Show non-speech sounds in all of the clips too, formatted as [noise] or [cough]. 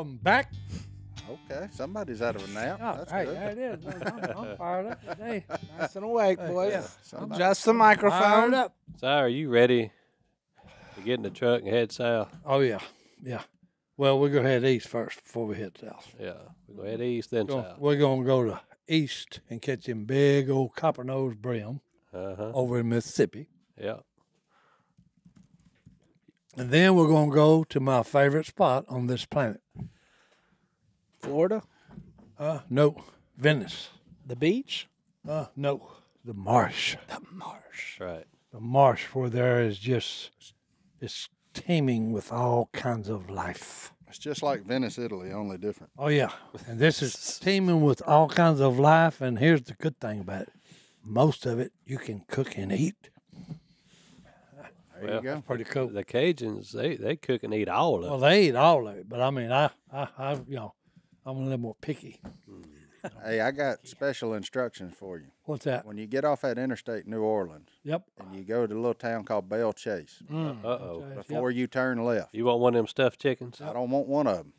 Welcome back. Okay, somebody's out of a nap. Oh, That's hey, good. there it is. I'm, I'm [laughs] fired up today. Nice and awake, boys. yeah. Somebody- Adjust the Fired microphone. up. Si, are you ready to get in the truck and head south? Oh yeah, yeah. Well, we're gonna head east first before we hit south. Yeah. We go head east, then Go- south. We're gonna go to east and catch them big old copper nose brim Uh huh. over in Mississippi, Yeah. and then we're gonna go to my favorite spot on this planet. Florida, Uh, no, Venice. the beach, Uh, no, the marsh. the marsh. Right. The marsh where there is just it's teeming with all kinds of life. It's just like Venice, Italy, only different. Oh yeah, and this is [laughs] teeming with all kinds of life. And here's the good thing about it: most of it you can cook and eat. There Well, you go. Pretty cool. The Cajuns, they, they cook and eat all of it. Well, they eat all of it, but I mean, I, I, I you know, I'm a little more picky. Hey, I got special instructions for you. What's that? When you get off that interstate in New Orleans Yep. and you go to a little town called Belle Chasse, Mm. Uh oh. Yep. before you turn left, You want one of them stuffed chickens? I don't want one of them.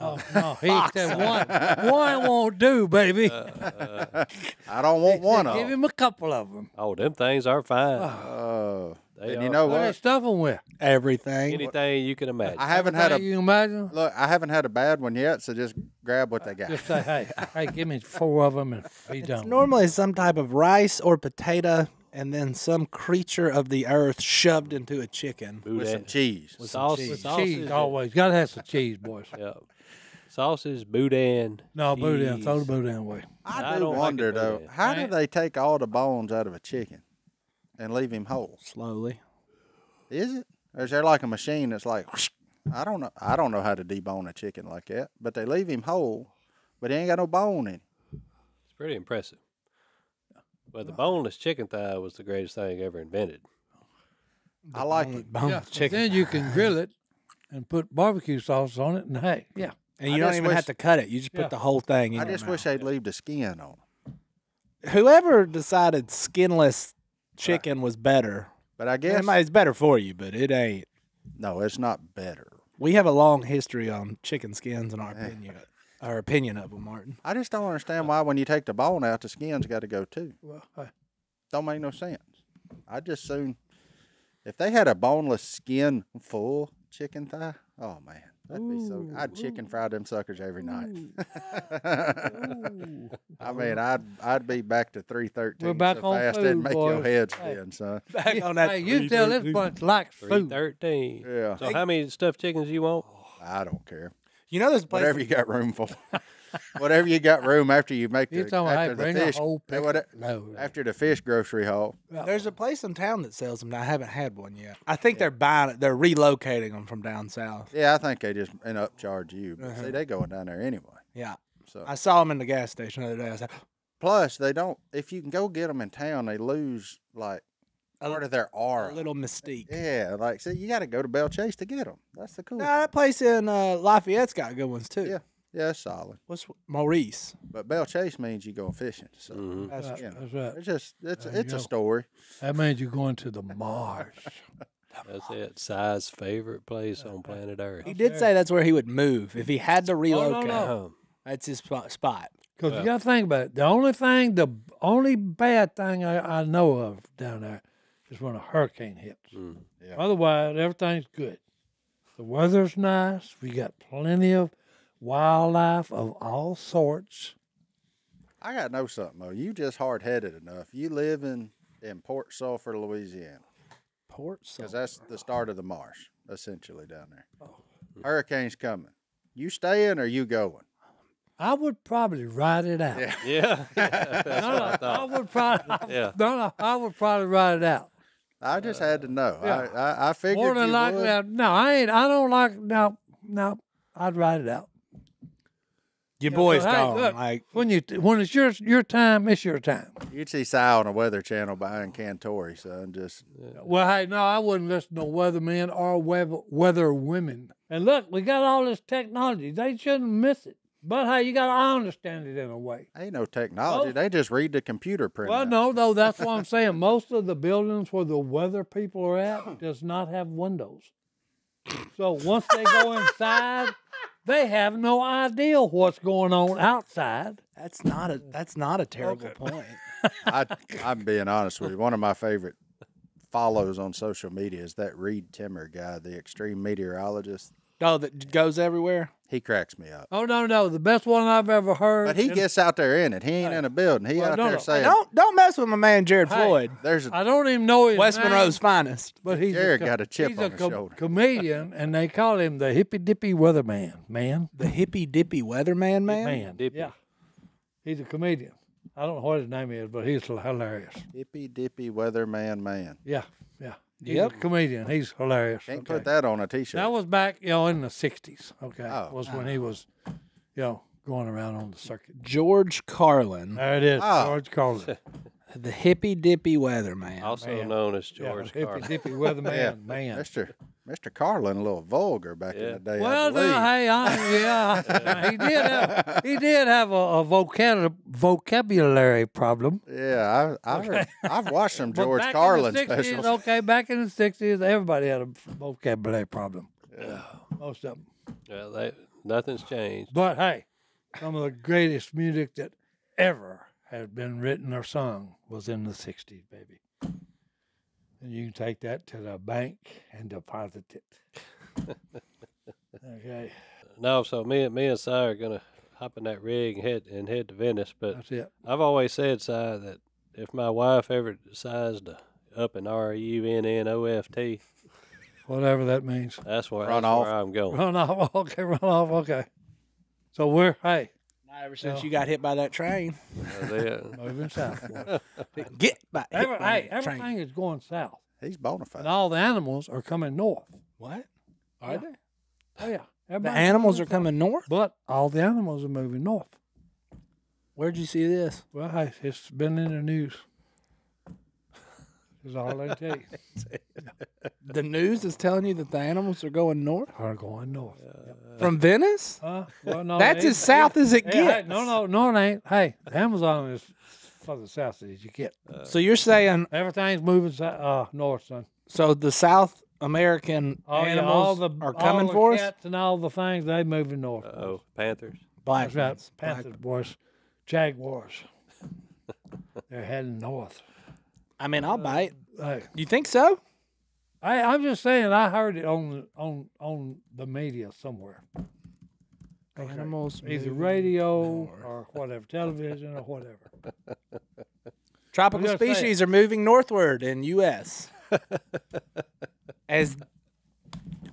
Oh no, he said one. One won't do, baby. [laughs] I don't want one of Give them. him a couple of them. Oh, them things are fine. Uh, They and you know What they what? stuff them with? Everything. Anything you can imagine. I haven't had a You imagine? look. I haven't had a bad one yet, so just grab what they got. Just say, hey, hey, give me four of them and be It's done. normally some type of rice or potato, and then some creature of the earth shoved into a chicken. with some Boudin. cheese. Sauce, cheese. With sausage, cheese, always. Gotta have some cheese, boys. [laughs] Yeah. Sausage, boudin. No, boudin. Throw the cheese. boudin away. I I do don't like wonder that though, bad. how do they take all the bones out of a chicken and leave him whole? Slowly. Is it? Or is there like a machine that's like, I don't know. I don't know how to debone a chicken like that, but they leave him whole, but he ain't got no bone in. him. It's pretty impressive. But the boneless chicken thigh was the greatest thing ever invented. I like it. Bone yeah, but chicken. Then you can grill it and put barbecue sauce on it, and hey, yeah. and you I don't even wish- have to cut it. You just put the whole thing in I just wish mouth. they'd leave the skin on. Whoever decided skinless chicken was better, But I guess it might- it's better for you, but it ain't. no, it's not better. We have a long history on chicken skins and our opinion, our opinion of them, Martin. I just don't understand why when you take the bone out, the skin's got to go too. Well, hey, Don't make no sense. I just soon, if they had a boneless skin full chicken thigh, oh man, that'd be so. I'd chicken fry them suckers every night. [laughs] I mean, I'd I'd be back to three thirteen. We're back so on fast it'd food, make your boys. head Hey. spin, son. [laughs] Back on that. hey, you tell this bunch likes food. thirteen. Yeah. So how many stuffed chickens you want? I don't care. You know, there's place. Whatever you got room for. [laughs] Whatever you got room after you make the You're talking about, after hey, the bring fish a whole hey, pick. what- no, after the fish grocery haul. There's a place in town that sells them. and I haven't had one yet. I think they're buying it. They're relocating them from down south. Yeah, I think they just and upcharge you. But Uh-huh. see, they going down there anyway. Yeah, So I saw them in the gas station the other day. I was like, plus they don't. If you can go get them in town, they lose like A- part of their a aura. little mystique. Yeah, like see, you got to go to Belle Chasse to get them. That's the cool. Nah, thing. that place in uh, Lafayette's got good ones too. Yeah. Yeah, it's solid. What's Maurice? But Belle Chasse means you going fishing. So Mhm. That's Right, you know, that's right. it's just it's There it's a go. story. That means you're going to the marsh. [laughs] That's it. Si's favorite place on planet Earth. He did say that's where he would move if he had to relocate. no. Um, That's his spot. spot. Because you got to think about it. The only thing, the only bad thing I, I know of down there is when a hurricane hits. mm. Yeah. Otherwise, everything's good. The weather's nice. We got plenty of wildlife of all sorts. I got to know something though. You just hard headed enough. You live in in Port Sulphur, Louisiana, Port Sulphur. because that's the start of the marsh, essentially down there. Oh. Hurricane's coming. You staying or you going? I would probably ride it out. Yeah. Yeah. [laughs] [laughs] That's No, what I I thought. would probably. Yeah. No, no, I would probably ride it out. I just had to know. yeah. I, I I figured More than you likely, would. I- no, I ain't. I don't like. No, no, I'd ride it out. Your Yeah, boy's but hey, gone. look, like When you when it's your your time, it's your time. You'd see Si on the Weather Channel behind Cantore, son. Just Well, hey, no, I wouldn't listen to weathermen or weather, weather women. And look, we got all this technology. They shouldn't miss it. But hey, you got to understand it in a way. ain't no technology. They just read the computer print. Well, no, though that's what I'm saying. Most of the buildings where the weather people are at does not have windows. So once they go inside, They have no idea what's going on outside. That's not a that's not a terrible point. [laughs] I, I'm being honest with you. One of my favorite follows on social media is that Reed Timmer guy, the extreme meteorologist. Oh, that goes everywhere. He cracks me up. Oh no, no, the best one I've ever heard. But he and gets out there in it. He ain't in a building. He Well, out no, there no. saying, Don't don't mess with my man Jared Hey. Floyd, "There's a I don't even know his West name, Monroe's finest. but he's Jared a, got a chip he's on a his co- shoulder. comedian, and they call him the hippy dippy weatherman. Man, man. The hippy dippy weatherman man. man, Dippy. yeah, he's a comedian. I don't know what his name is, but he's hilarious. hippie dippy weatherman man." Man. Yeah, yeah, he's Yep. a comedian. He's hilarious. Can't okay. put that on a t-shirt. That was back, you know, in the '60s. Okay, Oh. was when he oh. was, you know, going around on the circuit. George Carlin, There it is, Oh. George Carlin. [laughs] the hippy dippy weatherman. Also man. known as yeah, George hippy dippy weatherman, [laughs] yeah, man. Mr. Mr. Carlin, a little vulgar back in Yeah. the day. Well, I no, hey, I, yeah, [laughs] he did have he did have a, a vocab, vocabulary problem. yeah, I, I heard, I've watched some [laughs] George back Carlin in the 60s, specials. Okay, back in the '60s, everybody had a vocabulary problem. Most of them. Yeah, they, nothing's changed. But hey, some of the greatest music that ever had been written or sung was in the '60s, baby. And you can take that to the bank and deposit it. okay, [laughs] No, so me and me and Si are gonna hop in that rig and head and head to Venice. But that's it. I've always said, Si, that if my wife ever decides to up an R U N N O F T, Whatever that means. that's where, Run that's off. where I'm going. Run off. [laughs] Okay, run off. Okay. So we're hey Ever since you got hit by that train, [laughs] moving south. [laughs] get by. hit Every, by hey, that train. everything is going south, He's bona fide. and all the animals are coming north. What are Yeah. they? Oh yeah, The Everybody's animals are south. coming north. but all the animals are moving north. Where'd you see this? Well, hey, it's been in the news. That's all I can tell you. [laughs] The news is telling you that the animals are going north Are going north. from Venice. Huh? Well, no, That's as south as it Hey, hey, gets. no, no, no, it ain't. Hey, the Amazon is for the south as you get. So you're saying Everything's moving sou- uh, north, son. so the South American All, yeah, animals all the, are all coming the for us? cats and all the things they moving north. Oh, Panthers. Black That's right. ones. Black- Panthers, boys, Jaguars. [laughs] They're heading north. I mean, I'll bite. Uh, hey, You think so? I, I'm just saying. I heard it on the on on the media somewhere. Okay. Animals either radio north. or [laughs] whatever, television or whatever. Tropical I'm saying. species are moving northward in U.S. As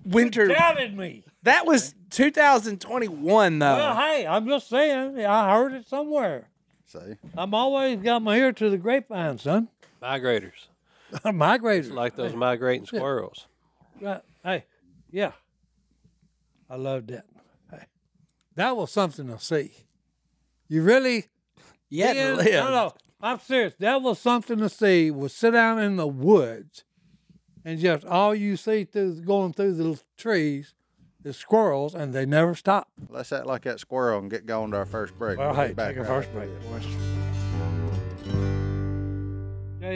winter. Doubted me. That was 2021, though. Well, hey, I'm just saying. I heard it somewhere. See, I'm always got my ear to the grapevine, son. Migrators. [laughs] Migrators. Like those migrating squirrels. Right. Hey, yeah. I loved that. Hey, that was something to see. You really Yet did- No, no. I'm serious. That was something to see. Was sit down in the woods, and just all you see through going through the trees is squirrels, and they never stop. let's act like that squirrel and get going to our first break. Well, We'll be hey, back take a right first break,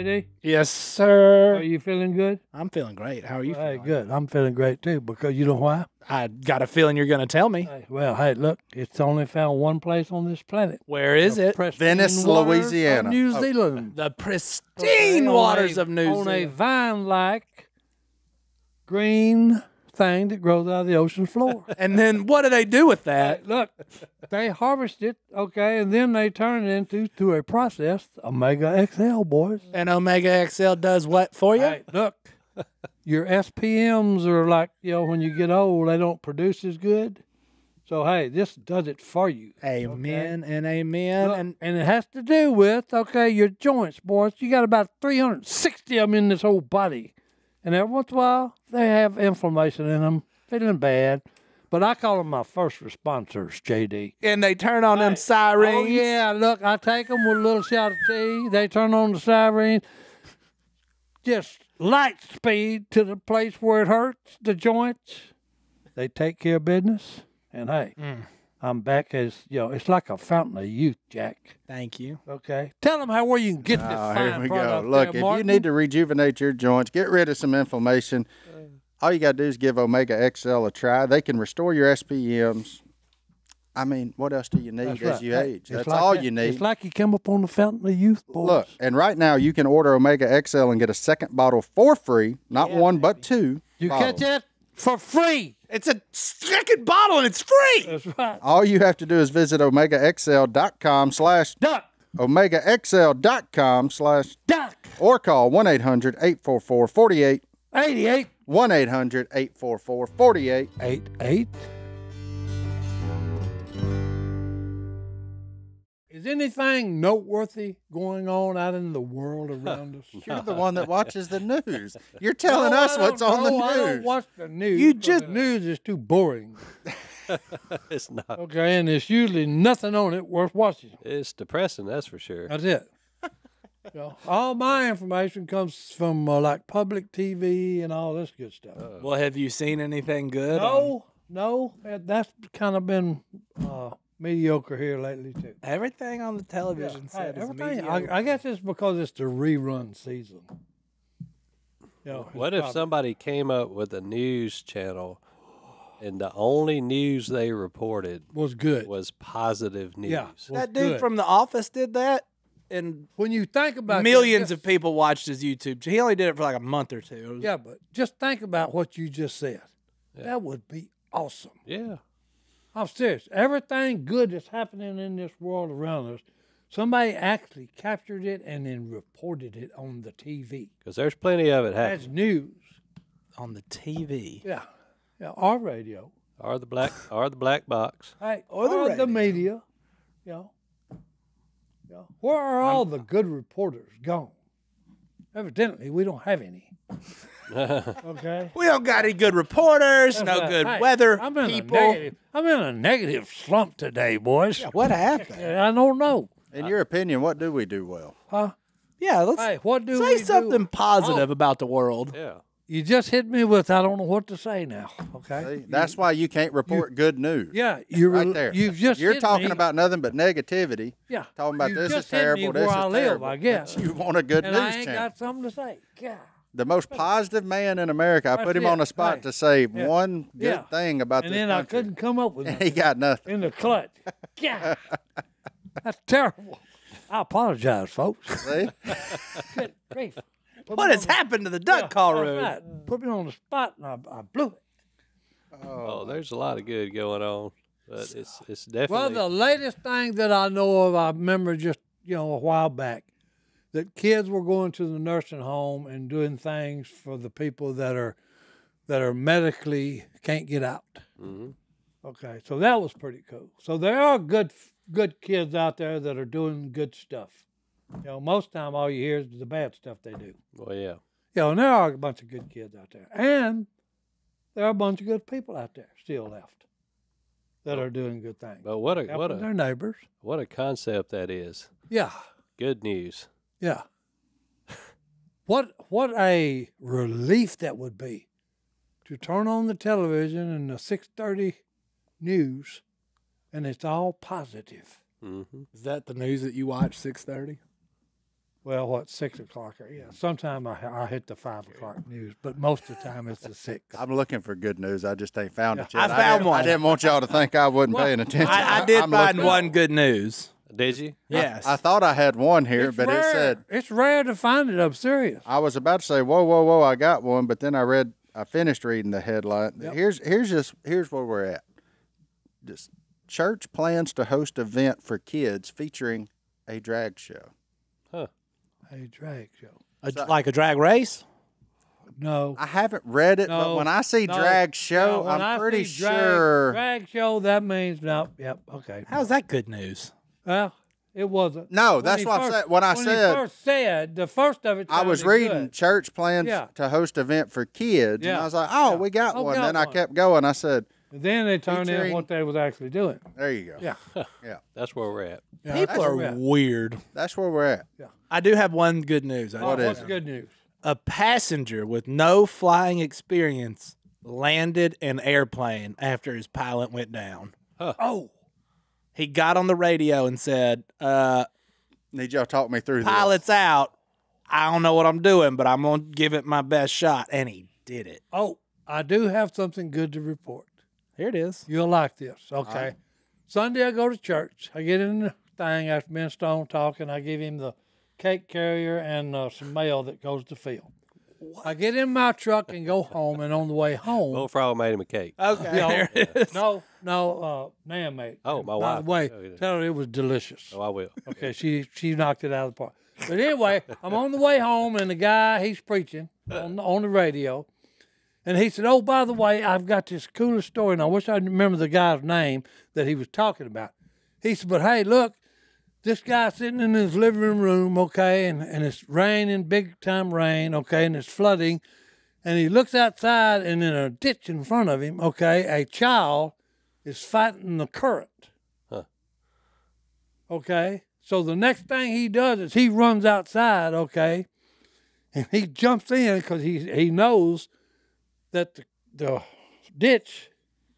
this. Yes, sir. are you feeling good? I'm feeling great. How are you Hey, feeling? good. I'm feeling great too because you know why? I got a feeling you're going to tell me. Hey, well, hey, look, it's only found one place on this planet. Where is it? Venice, Louisiana. New Oh. Zealand. The pristine On waters a- of New Zealand. On a vine-like green thing that grows out of the ocean floor. [laughs] And then what do they do with that? look, they harvest it, okay, and then they turn it into to a process, Omega XL, boys. And Omega XL does what for you? Hey, look, [laughs] your SPMs are like, you know, when you get old, they don't produce as good. So, hey, this does it for you. Amen and amen. Look, and and it has to do with, okay, your joints, boys. You got about 360 of them in this whole body. And every once in a while, they have inflammation in them, feeling bad. But I call them my first responders, JD. and they turn on them oh, sirens. Oh, yeah, look, I take them with a little shot of tea. They turn on the sirens. Just light speed to the place where it hurts, the joints. They take care of business. And hey, mm. I'm back as, you know, it's like a fountain of youth, Jack. Thank you. Okay. Tell them how where you can get this Oh, fine here we go. Look, there, if Martin. you need to rejuvenate your joints, get rid of some inflammation, all you got to do is give Omega XL a try. They can restore your SPMs, I mean, what else do you need That's as right. you age? it's That's like all that- you need. It's like you come up on the fountain of youth, boys. Look, and right now you can order Omega XL and get a second bottle for free. Not one, but two. you bottles. catch that for free. It's a second bottle and it's free. That's right. All you have to do is visit omegaxl.com slash Duck, omegaxl.com slash duck, or call 1-800-844-48 88, 1-800-844-48 eight, eight. Is anything noteworthy going on out in the world [laughs] around us? [laughs] You're the one that watches the news. You're telling No, us what's don't on the know. I don't news. watch the news. You 'cause just- the news is too boring. [laughs] it's not. Okay, and there's usually nothing on it worth watching. It's depressing, that's for sure. That's it. You know, all my information comes from uh, like public TV and all this good stuff. Well, have you seen anything good? on- no, no, that's kind of been uh, mediocre here lately too. everything on the television Hey, set is everything. mediocre. I, I guess it's because it's the rerun season. You know, What if probably- somebody came up with a news channel and the only news they reported was good? was positive news? Yeah, was that dude good. from The Office did that, and when you think about that, millions of people watched his YouTube. He only did it for like a month or two. Was- Yeah, but just think about what you just said. That would be awesome. Yeah. I'm serious. Everything good that's happening in this world around us, somebody actually captured it and then reported it on the TV. Because there's plenty of it happening. That's news. on the TV. Yeah. Yeah. Our radio. Or the black or the black box. Hey, Or the or the radio. media. You know. Yeah. Where are all the good reporters gone? Evidently, we don't have any. [laughs] okay. We don't got any good reporters, no Hey, good hey, weather I'm in people. A negative, I'm in a negative slump today, boys. What happened? I don't know. In your opinion, what do we do well? Huh? Yeah, let's Hey, what do say we do? something positive Oh. about the world. Yeah. You just hit me with I don't know what to say now. Okay. See, that's why you can't report good news. Yeah, you're right there. You've just You're hit talking me. about nothing but negativity. yeah. Talking about you this is just hit me terrible. This where is I live, terrible. I but guess. You want a good and news I ain't channel. got something to say. God. The most positive man in America. I That's put him it. on the spot Hey. to say Yeah. one good Yeah. thing about And this then I country. couldn't come up with [laughs] he got nothing. in the clutch. [laughs] God. That's terrible. I apologize, folks. See? [laughs] Good grief. Put What me has on the- happened to the duck call that's room? right. Put me on the spot and I, I blew it. Oh, oh there's a lot of good going on. But it's it's definitely Well, the latest thing that I know of, I remember just you know a while back that kids were going to the nursing home and doing things for the people that are that are medically can't get out. Mhm. Okay, so that was pretty cool. So there are good good kids out there that are doing good stuff. You know, most time all you hear is the bad stuff they do. well yeah. You know, and there are a bunch of good kids out there, and there are a bunch of good people out there still left that are doing good things. But what a what a their neighbors. what a concept that is. Yeah, Good news. Yeah. what what a relief that would be to turn on the television and the six thirty news, and it's all positive. Mm-hmm. Is that the news that you watch six thirty? Well, what six o'clock? Yeah, sometime I I hit the five o'clock news, but most of the time it's the six. I'm looking for good news. I just ain't found it yet. I yet. found didn't, one. I didn't want y'all to think I wasn't Well, paying attention. I, I did I'm find looking. one good news. Did you? Yes. I thought I had one here, It's but rare. it said it's rare to find it. I'm serious. I was about to say, "Whoa, whoa, whoa!" I got one, but then I read, I finished reading the headline. Yep. Here's here's just here's where we're at. Just church plans to host event for kids featuring a drag show. Huh. A drag show. A- like a drag race. No. I haven't read it, but when I see no, drag show, no, when I I'm pretty drag- sure. Drag show, that means no. Yep. Okay. How's that good news? Well, it wasn't. No, When that's he what I said. When I when said he first said the first of it. I was reading good. church plans Yeah. to host event for kids, and I was like, "Oh, Yeah. we got Oh, one." got then I kept going. I said, Then they turned in what they was actually doing. "There you go." Yeah. [laughs] yeah, That's where we're at. Yeah, People are weird. that's where we're at. Yeah. I do have one good news. I Oh, What do. is what's it? the good news? A passenger with no flying experience landed an airplane after his pilot went down. Oh, He got on the radio and said, uh, Need y'all talk me through this. "Pilot's out. I don't know what I'm doing, but I'm gonna give it my best shot." And he did it. oh, I do have something good to report. Here it is. You'll like this. Okay. Sunday I go to church. I get in the thing after Ben Stone talking. I give him the cake carrier and uh, some mail that goes to Phil. I get in my truck and go home, and on the way home, Bullfrog made him a cake. Okay. Yeah. [laughs] there it is. no, no, uh, Nan made. Oh, my By wife. the way, Oh, yeah. tell her it was delicious. Oh, I will. Okay, she she knocked it out of the park. But anyway, I'm on the way home, and the guy he's preaching on on the radio, and he said, "Oh, by the way, I've got this coolest story, and I wish I remember the guy's name that he was talking about." He said, "But hey, look, this guy sitting in his living room, okay, and, and it's raining, big time rain, okay, and it's flooding, and he looks outside, and in a ditch in front of him, okay, a child is fighting the current." Huh. Okay. So the next thing he does is he runs outside, okay, and he jumps in because he he knows that the, the ditch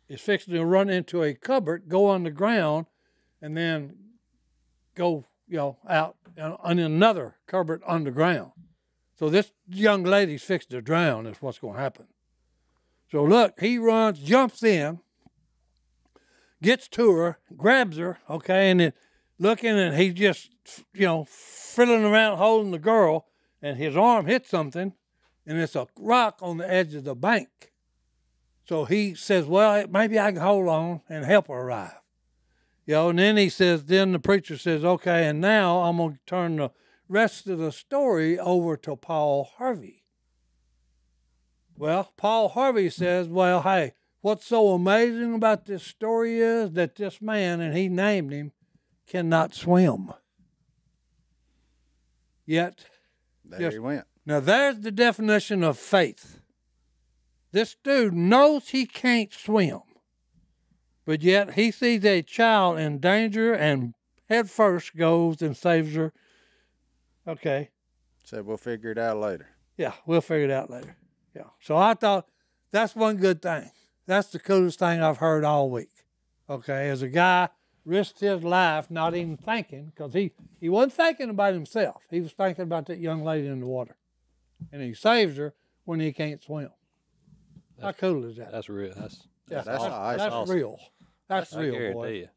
is fixing to run into a cupboard, go on the ground, and then go you know out in another cupboard underground. So this young lady's fixed to drown. Is what's going to happen. So look, he runs, jumps in, gets to her, grabs her, okay, and then looking and he's just you know fiddling around holding the girl and his arm hits something and it's a rock on the edge of the bank so he says well maybe i can hold on and help her arrive you know and then he says then the preacher says okay and now i'm going to turn the rest of the story over to paul harvey well paul harvey says well hey what's so amazing about this story is that this man and he named him cannot swim. Yet, There Yes. he went. now there's the definition of faith. This dude knows he can't swim, but yet he sees a child in danger and head first goes and saves her. Okay, Said we'll figure it out later. yeah, we'll figure it out later. Yeah. So I thought that's one good thing. That's the coolest thing I've heard all week. Okay, as a guy risked his life, not even thinking, because he, he wasn't thinking about himself. He was thinking about that young lady in the water. And he saves her when he can't swim. How cool is that? That's real. That's yeah, that's nice. that's Awesome. real. That's I real, guarantee boy. you.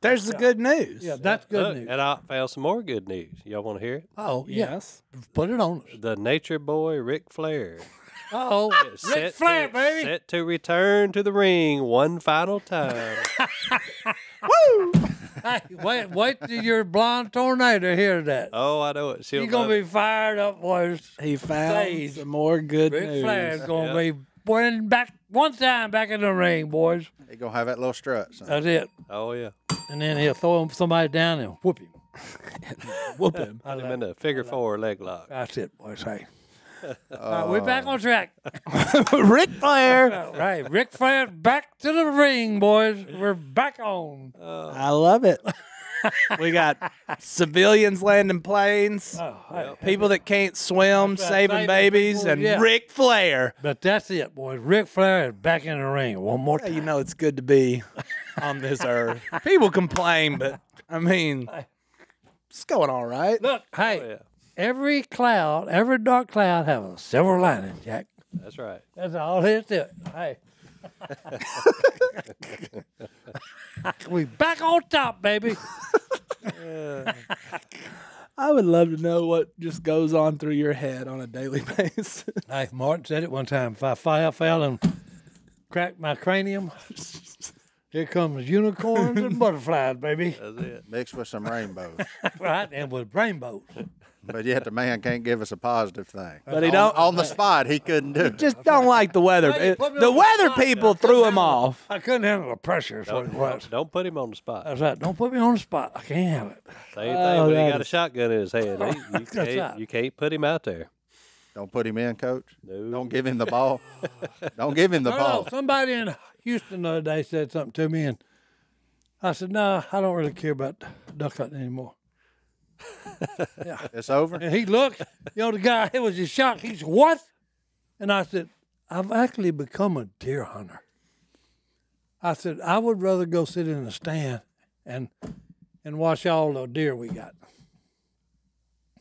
There's the good news. Yeah, that's good Look, news. and I found some more good news. Y'all want to hear it? Oh, yeah. Yes. Put it on. The Nature Boy Ric Flair. Uh-oh. Ric Flair, to, baby. Set to return to the ring one final time. [laughs] Woo! Hey, wait, wait till your blonde tornado hear that. oh, I know it. She'll You're gonna be fired up, boys. He found Sage. some more good Ric news. Flair's going to be winning back one time back in the ring, boys. He gonna have that little strut. Son. That's it. Oh yeah. And then he'll throw him somebody down and whoop him. [laughs] Whoop him. I Put him like- in the figure four leg lock. That's it, boys. Hey. [laughs] All right, we're back on track. [laughs] Ric Flair. right, Ric Flair back to the ring, boys. We're back on. Oh. I love it. [laughs] we got civilians landing planes, Oh, hey. people that can't swim, saving saving babies, people, and yeah. Ric Flair. But that's it, boys. Ric Flair is back in the ring one more time. you know it's good to be on this [laughs] earth. People complain, but I mean, it's going all right. Look, oh, hey, Oh yeah. every cloud, every dark cloud have a silver lining, Jack. That's right. That's all there is to it. Hey. We back on top, baby. [laughs] I would love to know what just goes on through your head on a daily [laughs] basis. Hey, Martin said it one time. If I fell, fell and cracked my cranium, here comes unicorns and butterflies, baby. That's it. Mixed with some rainbows. [laughs] Right, and with rainbows. But yet the man can't give us a positive thing. But he On- don't- on the spot. He couldn't do it. just don't like the weather. Hey, It- the on the weather spot. people threw him off. I couldn't handle the pressure, is what it was. Don't put him on the spot. That's right. Don't put me on the spot. I can't handle it. Same Oh, thing when that he got a shotgun in his hand. He- [laughs] you, can't, right. you can't put him out there. Don't put him in, coach. No. Don't give him the ball. don't give him the No, no, ball. somebody in Houston the other day said something to me, and I said, "No, I don't really care about duck hunting anymore." It's over. And he looked, you know, the guy, it was just shocked. He said, What? And I said, I've actually become a deer hunter. I said, I would rather go sit in a stand and and watch all the deer we got.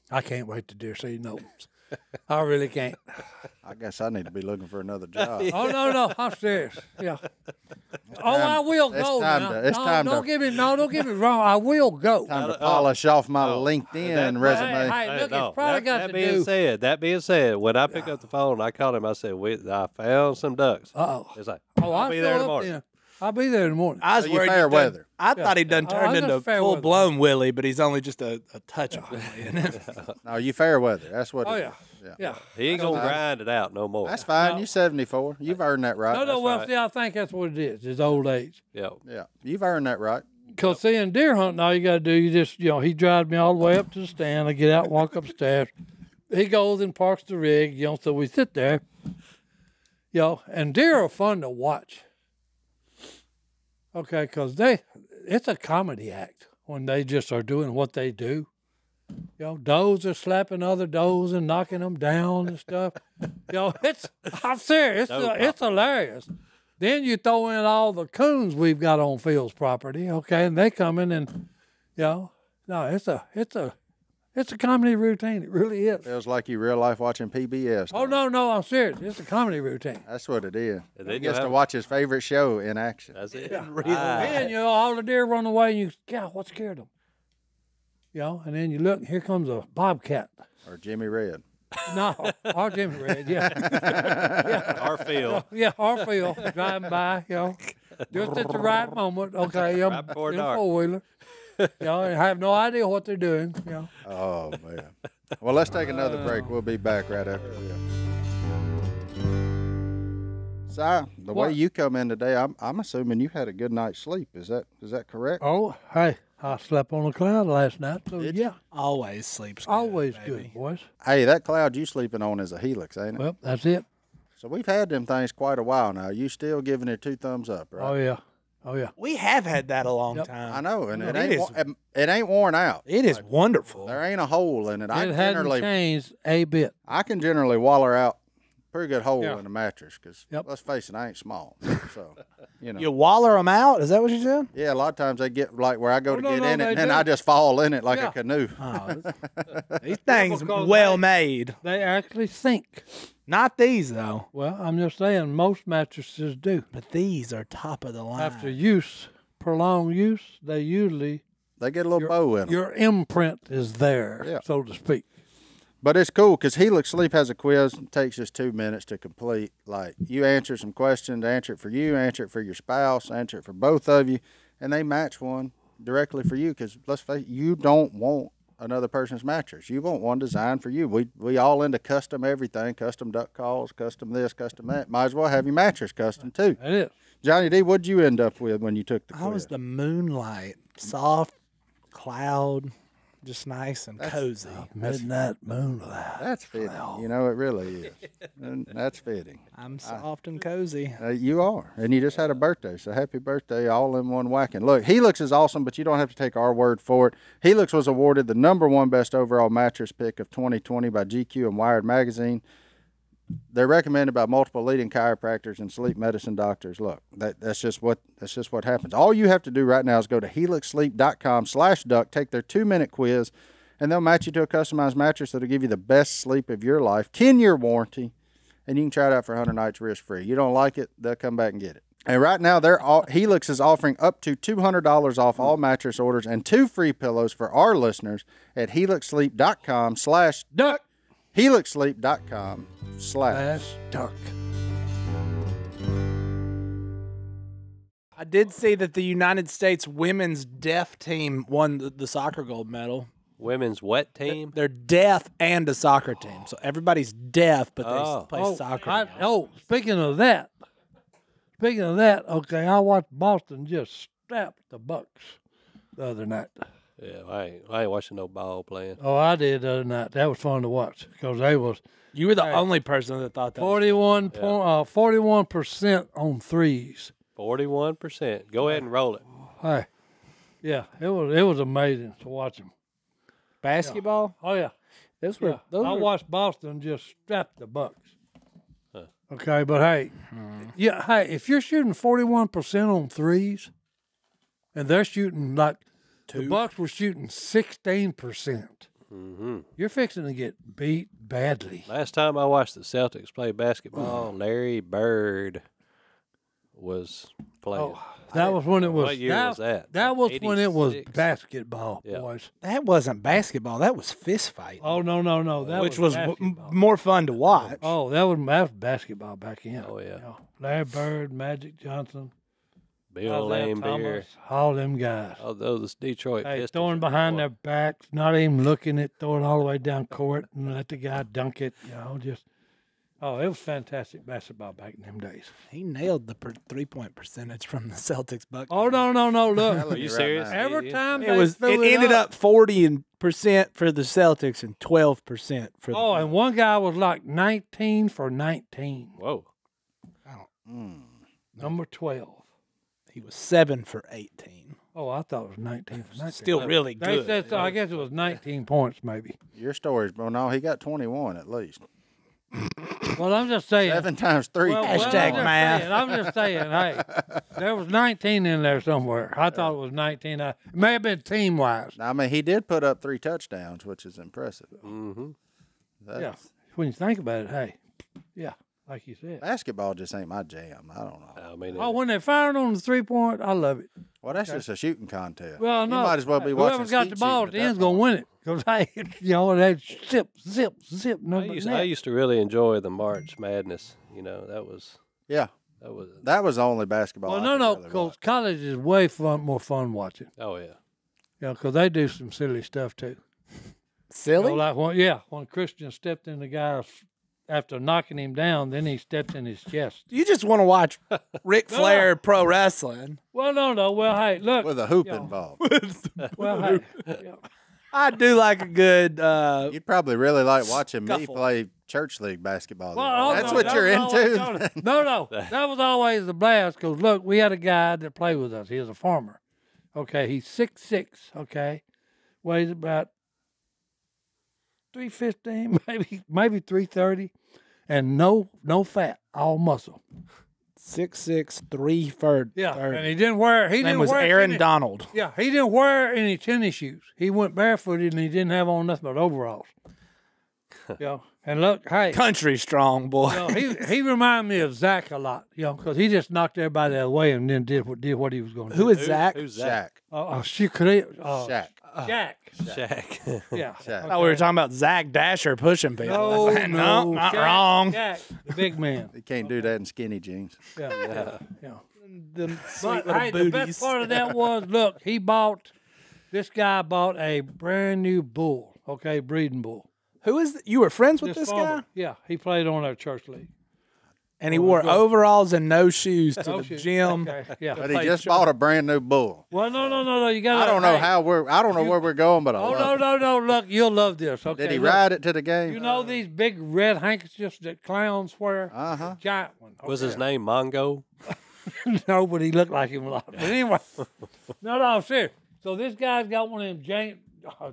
I can't wait to deer season opens. [laughs] I really can't. I guess I need to be looking for another [laughs] job. Oh no, no, I'm serious. Yeah. Oh, time- I will it's go time now. to- it's no, time don't to- get me no, don't get me wrong. I will go. [laughs] Time to polish off my oh, LinkedIn that- resume. Hey, hey, Hey, look, no, it's probably that, got that to being do. said, that being said, when I pick up the phone, and I called him. I said, we, "I found some ducks." Oh, It's like, oh, I'll I'll be there tomorrow. the up morning. then. I'll be there in the morning. I was So you worried fair he'd done- weather. I thought he'd done Oh, turned just into full weather. blown Willie, but he's only just a, a touch of Willie. [laughs] No, you fair weather. That's what. Oh it yeah, is. yeah. yeah. He ain't gonna grind it out no more. That's fine. No. You seventy four. You've earned that right. No, no. That's Well, right. see, I think that's what it is. It's old age. yeah. Yeah, you've earned that right. Cause seeing deer hunting, all you gotta do, you just, you know, he drives me all the way up to the stand. I get out, and walk upstairs. He goes and parks the rig, you know. So we sit there, you know, and deer are fun to watch. Okay, cause they, it's a comedy act when they just are doing what they do. You know, does are slapping other does and knocking them down and stuff. [laughs] you know, it's I'm serious. It's, uh, it's hilarious. Then you throw in all the coons we've got on Phil's property, okay, and they come in and, you know, no, it's a it's a it's a comedy routine. It really is. Feels like you real life watching PBS. Oh no, no, I'm serious. It's a comedy routine. That's what it is. And He then you gets to watch his favorite show in action. That's it. And then you know all the deer run away, and you, God, what scared them? You know, and then you look, here comes a bobcat. Or Jimmy Red. No, our Jimmy Red, yeah, [laughs] Our field. yeah, our Phil driving by, you know, just at the right moment. Okay, I'm Right before in a four wheeler. You know, I have no idea what they're doing. You know. Oh man. Well, let's take another break. We'll be back right after this. Si, the way you come in today, I'm I'm assuming you had a good night's sleep. Is that is that correct? Oh, hey, I slept on a cloud last night, so Did you? yeah, Always sleeps good. always baby. good, boys. Hey, that cloud you sleeping on is a helix, ain't it? Well, that's it. so we've had them things quite a while now. You still giving it two thumbs up, right? Oh yeah, oh yeah. We have had that a long Yep. time. I know, and it It ain't is- it, it ain't worn out. It is wonderful. There ain't a hole in it. I it hadn't changed a bit. I can generally waller out pretty good hole Yeah. in the mattress because Yep. let's face it, I ain't small. So you know. You waller them out? Is that what you said? Yeah, a lot of times they get like where I go Oh, to no, get no, in it, they and then. I just fall in it like Yeah. a canoe. Oh, [laughs] these things well they- made. They actually sink. Not these though, Well, I'm just saying most mattresses do. but these are top of the line. After use, prolonged use, they usually They get a little bow in them. your imprint is there, Yeah. so to speak. But it's cool because Helix Sleep has a quiz. It takes just two minutes to complete. Like you answer some questions, answer it for you, answer it for your spouse, answer it for both of you, and they match one directly for you. Because let's face it, you don't want another person's mattress. You want one designed for you. We we all into custom everything, custom duck calls, custom this, custom that. Might as well have your mattress custom too. That is. Johnny D, what'd you end up with when you took the quiz? I was the moonlight, soft cloud, just nice and cozy. Midnight moonlight. That's fitting. You know, it really is. And that's fitting. I'm soft and cozy. Uh, you are. And you just had a birthday. So happy birthday, all in one whacking. Look, Helix is awesome, but you don't have to take our word for it. Helix was awarded the number one best overall mattress pick of 2020 by GQ and Wired Magazine. They're recommended by multiple leading chiropractors and sleep medicine doctors. Look, that, that's just what that's just what happens. All you have to do right now is go to helixsleep.com slash duck, take their two minute quiz, and they'll match you to a customized mattress that'll give you the best sleep of your life, 10 year warranty, and you can try it out for 100 nights risk free. You don't like it, they'll come back and get it. And right now, they're all, Helix is offering up to $200 off all mattress orders and two free pillows for our listeners at helixsleep.com slash Duck. helixsleep.com slash That's duck. I did see that the United States women's deaf team won the, the soccer gold medal. Women's wet team. They're deaf and a soccer team, so everybody's deaf, but they Oh. play Oh, soccer. I, now. oh, speaking of that, speaking of that, okay, I watched Boston just strap the Bucks the other night. Yeah, I ain't, I ain't watching no ball playing. Oh, I did the other night. That was fun to watch because they was You were the Hey. only person that thought that. was- 41 point, uh, 41% on threes. Forty-one percent. Go ahead and roll it. Hey, yeah, it was it was amazing to watch them. basketball. Oh yeah, Those were yeah. those I were watched Boston just strap the Bucks. Huh. Okay, but hey, yeah, hey, if you're shooting 41% on threes, and they're shooting like the Bucks were shooting 16%, hmm you're fixing to get beat badly. Last time I watched the Celtics play basketball, Larry Bird was playing. That was when it was. What year that, was that? That was when it was basketball, Yeah. boys. That wasn't basketball. That was fist fight, Oh no, no, no. That which was, was, w- m- basketball. more fun to watch. Oh, that was that was basketball back in. Oh, yeah. Larry Bird, Magic Johnson, Bill Isaiah Laimbeer. Thomas, all them guys. Oh, those Detroit Hey, Pistons. throwing behind their backs, not even looking at it, throwing all the way down court and let the guy dunk it. You know, just oh, it was fantastic basketball back in them days. He nailed the per- three point percentage from the Celtics bucket. Oh no, no, no! Look, Are you serious? now. every Yeah. time it they was. threw It ended up up forty and percent for the Celtics and twelve percent for. The Oh, and one guy was like 19 for 19. Whoa. Mm. Number 12. He was seven for eighteen. Oh, I thought it was 19 for 19. Still really They good. said so. I guess it was 19 points, maybe. Your story's bro. no, he got 21 at least. Well, I'm just saying. Seven times three. Well, well, Hashtag I'm just math. saying, I'm just saying, hey, there was 19 in there somewhere. I thought it was 19. I, it may have been team wise. I mean, he did put up three touchdowns, which is impressive. Mm-hmm. That's, Yeah. When you think about it, hey, yeah, like you said. Basketball just ain't my jam. I don't know. I mean, Oh, when they fired on the three point, I love it. Well, that's just a shooting contest. Well, you no, might as well be watching. whoever's got the ball at the end's gonna win it because hey, [laughs] you know that zip, zip, zip. I used. I used to really enjoy the March Madness. You know, that was Yeah, that was. that was the only basketball. Well, I no, no, because watch. college is way fun, more fun watching. Oh yeah. You know, because they do some silly stuff too. You Silly. know, like when, yeah, when Christian stepped in the guy's after knocking him down, then he stepped in his chest. you just want to watch [laughs] Ric No. Flair pro wrestling. Well, no, no. Well, hey, look. with a hoop Yeah. involved. [laughs] [laughs] well, hey, yeah. I do like a good. Uh, You'd probably really like watching me play church league basketball. Well, oh, That's no, what that you're was always- into. No, no, no, that was always the blast. Because look, we had a guy that played with us. He was a farmer. Okay, he's six six. Okay, weighs about three fifteen, [laughs] maybe maybe three thirty, and no no fat, all muscle. six six three third. Yeah, and he didn't wear. He His name didn't was wear Aaron any- Donald. Yeah, he didn't wear any tennis shoes. He went barefooted and he didn't have on nothing but overalls. [laughs] yeah, and look, hey, Country strong boy. you know, he [laughs] he reminded me of Zach a lot, you know, because he just knocked everybody out of the way and then did what did what he was going to do. Who is Who- Zach? Who's that? Shaq. Oh, oh she could uh, uh, have. Oh, Shaq. Jack. Shaq. Yeah. [laughs] Shaq. Oh, we were talking about Zach Dasher pushing people. No, like, no, no, not Jack, wrong. Jack, the big man. [laughs] You can't do that in skinny jeans. Yeah, [laughs] yeah. yeah. Them sweet But little hey, the best part of that was, look, he bought. This guy bought a brand new bull. Okay, breeding bull. Who is? th- You were friends with this, farmer, guy, Yeah, he played on our church league. And he wore overalls and no shoes to No the shit. gym. Okay, yeah. But he just church. bought a brand new bull. Well, no, no, no, no. You got. I don't know hey, how we're. I don't know where we're going, but I Oh love no, it. no, no! Look, you'll love this. Okay. Did he look, ride it to the game? You know these big red handkerchiefs that clowns wear? Uh huh. Giant one. Was his name Mongo? [laughs] no, but he looked like him a lot. But anyway, [laughs] no, no, I'm serious. So this guy's got one of them giant uh,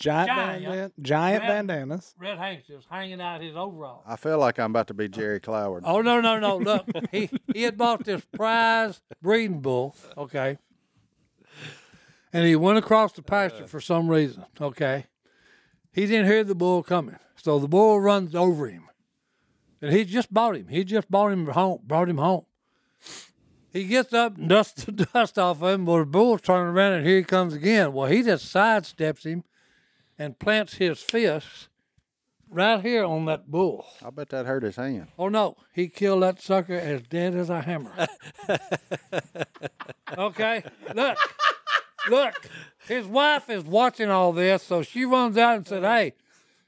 Giant, Giant. bandan- giant Red- bandanas. red handkerchiefs hanging out his overalls. I feel like I'm about to be Jerry Clower. Oh no, no, no! Look, he he had bought this prize breeding bull. Okay, and he went across the pasture for some reason. Okay, he didn't hear the bull coming, so the bull runs over him, and he just bought him. He just bought him home, brought him home. He gets up and dusts the [laughs] dust off of him, but the bull's turning around, and here he comes again. Well, he just sidesteps him and plants his fist right here on that bull. I bet that hurt his hand. Oh no, he killed that sucker as dead as a hammer. [laughs] okay, look, look. His wife is watching all this, so she runs out and said, "Hey,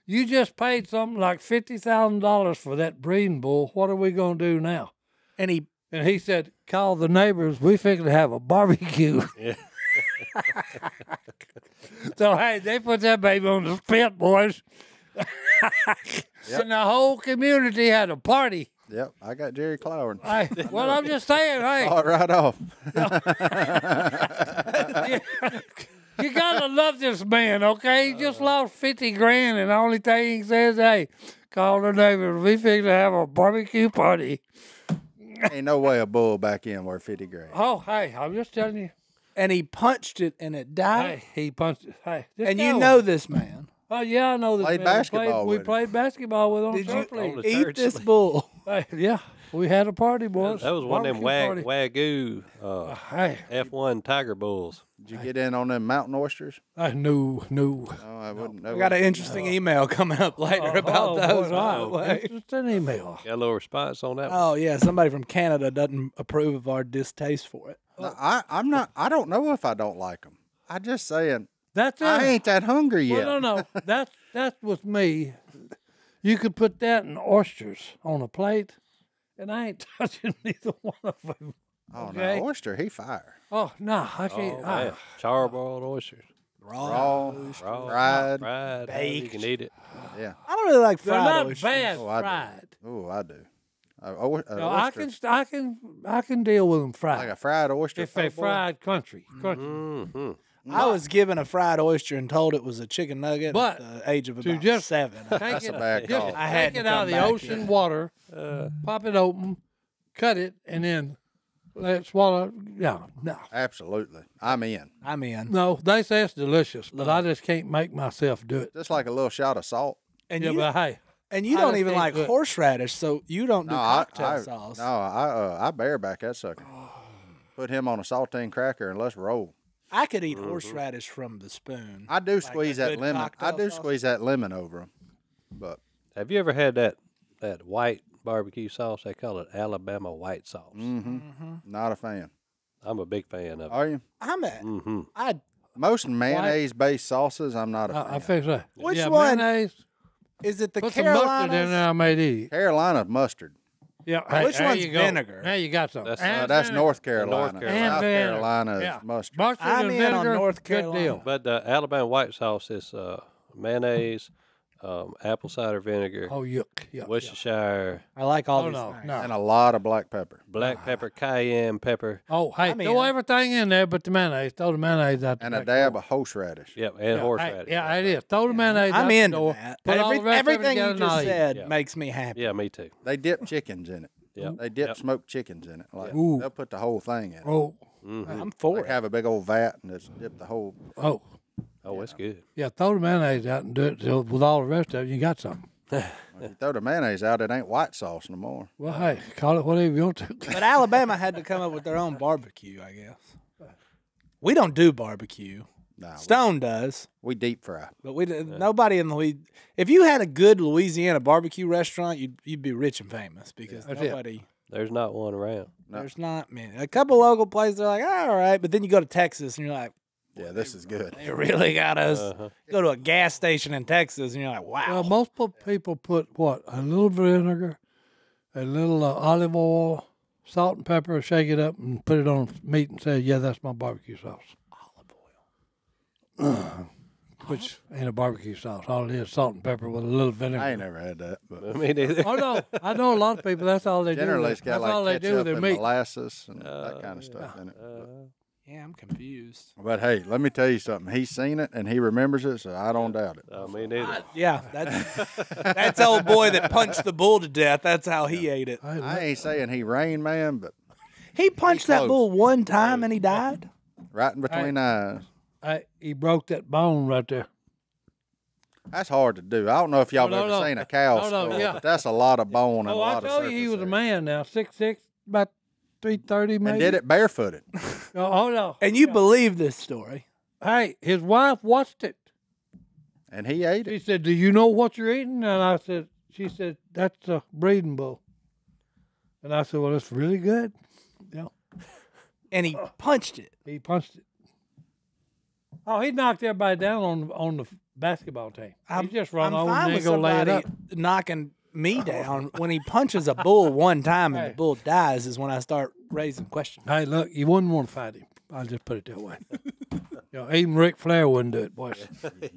you just paid something like fifty thousand dollars for that breeding bull. What are we gonna do now?" And he And he said, "Call the neighbors. We fixing to have a barbecue." Yeah. [laughs] so hey, they put that baby on the spit, boys. [laughs] And the whole community had a party. Yep, I got Jerry Clower. Hey, well, I'm just saying, [laughs] hey, All right off. you gotta love this man, okay? He just uh. lost fifty grand, and the only thing he says, "Hey, call the neighbors. We fix to have a barbecue party." Ain't no way a bull back in worth fifty grand. Oh, hey, I'm just telling you. And he punched it and it died. Hey, he punched. it. Hey, this and guy you was- know this man. Oh yeah, I know this. Played man. We basketball We with him. played basketball with him Did you church league. the eat church this league. bull? [laughs] Hey, yeah, We had a party, boys. That was one of them wag, wagyu uh, uh Hey, F1 Tiger Bulls. Did you get in on them mountain oysters? I knew, knew. Oh, I wouldn't. that We got an wouldn't- interesting email coming up [laughs] later Oh, about those. boy, oh, way. just an email. Got a little response on that oh, one? Oh yeah, somebody from Canada doesn't approve of our distaste for it. No, I, I'm not. I don't know if I don't like them. I just saying That's it. I ain't that hungry yet. Well, no, no. [laughs] That's that's with me. You could put that in oysters on a plate, and I ain't [laughs] touching neither one of them. Oh okay. no, oyster, he fire. Oh no, I can't. Oh, I- man. Charbroiled oysters. Raw, Raw, fried. fried, however you can eat it. Yeah. I don't really like fried they're not oysters. bad Oh, fried. Oh, I do. O- No, I can, I can, I can deal with them fried. like a fried oyster. if they fried country, country. hmm I was given a fried oyster and told it was a chicken nugget But at the age of to about just- seven. That's it, a bad just call. I had take it out of the ocean yeah. water, Uh, pop it open, cut it, and then let it swallow. No, no, Absolutely, I'm in. I'm in. no. They say it's delicious, but I just can't make myself do it. Just like a little shot of salt. And Yeah, you, but hey, and you I don't just even like do it. horseradish, so you don't do No, cocktail I, sauce. no, I, uh, I bareback that sucker. [sighs] Put him on a saltine cracker and let's roll. I could eat horseradish from the spoon. I do squeeze a that lemon. I do sauce? squeeze that lemon over them. But have you ever had that that white barbecue sauce? They call it Alabama white sauce. mm-hmm, not a fan. I'm a big fan of it. Are you? I'm at. Mm-hmm. I Most mayonnaise-based sauces, I'm not a fan. I, I fix that. Which yeah, one? Mayonnaise. Is it the Put some mustard in there. I made eat. Carolina mustard. Yeah. Which there one's you go. vinegar? There you got some. That's- Uh, And that's vinegar. North Carolina. Carolina. South And vinegar. Carolina is Yeah. mustard. Mustard I'm and in on vinegar, North Good Carolina. deal. But the Alabama white sauce is uh, mayonnaise, um, apple cider vinegar, Oh, yuck. yuck, yuck. Worcestershire, I like all Oh, these no, things. no. And a lot of black pepper. black pepper, cayenne pepper. Oh, hey, I mean, throw uh, everything in there but the mayonnaise. Throw the mayonnaise out the And a dab of horseradish. Yep, and Yeah, horseradish. hey, yeah, it is. Throw the mayonnaise out I'm the into door. that. Put Every- the rest of it everything you together and I'll just said Yeah. makes me happy. Yeah, me too. They dip chickens in it. Yep. They dip Yep. smoked chickens in it. Like Ooh. they'll put the whole thing in it. Oh, Mhm. I'm for Like it. have a big old vat and just dip the whole. oh. Oh, that's good. Yeah, throw the mayonnaise out and do it till- with all the rest of it. You got something. [laughs] If you throw the mayonnaise out, it ain't white sauce no more. Well, hey, call it whatever you want to. But Alabama had to come up with their own barbecue, I guess. We don't do barbecue. Nah, we, Stone does, we deep fry. but we nobody in Louis. If you had a good Louisiana barbecue restaurant, you'd you'd be rich and famous because That's it. nobody. There's not one around. No. There's not many. A couple local places are like, all right, but then you go to Texas and you're like, Yeah, this is good. they really got us. Uh-huh. Go to a gas station in Texas and you're like, wow. Well, most people put what? A little vinegar, a little uh, olive oil, salt and pepper, shake it up, and put it on meat and say, yeah, that's my barbecue sauce. Olive oil. [clears throat] Which ain't a barbecue sauce. All it is salt and pepper with a little vinegar. I ain't never had that, but [laughs] I mean, either. Oh no, I know a lot of people. That's all they generally do. it's with- got That's all like they do with ketchup their and meat. molasses and that kind of stuff in it. Uh, yeah, I'm confused. But hey, let me tell you something. He's seen it and he remembers it, so I don't doubt it. Uh, I mean, neither. Yeah, that's that's old boy that punched the bull to death. That's how he ate it. Hey, I ain't saying he Rain Man, but He punched that close. bull one time and he died. right in between the eyes. I, he broke that bone right there. That's hard to do. I don't know if y'all No, ever no. seen a cow No, no, skull, yeah. but that's a lot of bone and a Oh, I lot of told you he surface was a man now, six six, about three thirty maybe. And did it barefooted. [laughs] Oh, oh, no! And you believe this story? Hey, his wife watched it. And he ate She it. said, "Do you know what you're eating?" And I said, "She said that's a breeding bull." And I said, "Well, it's really good." Yeah, And he [sighs] punched it. he punched it. Oh, he knocked everybody down on on the basketball team. I'm, he just run I'm over and go lay it somebody up. knocking me [laughs] down when he punches a bull one time and Hey. the bull dies is when I start raising questions. Hey, look, you wouldn't want to fight him. I'll just put it that way. you know, even Ric Flair wouldn't do it, boys.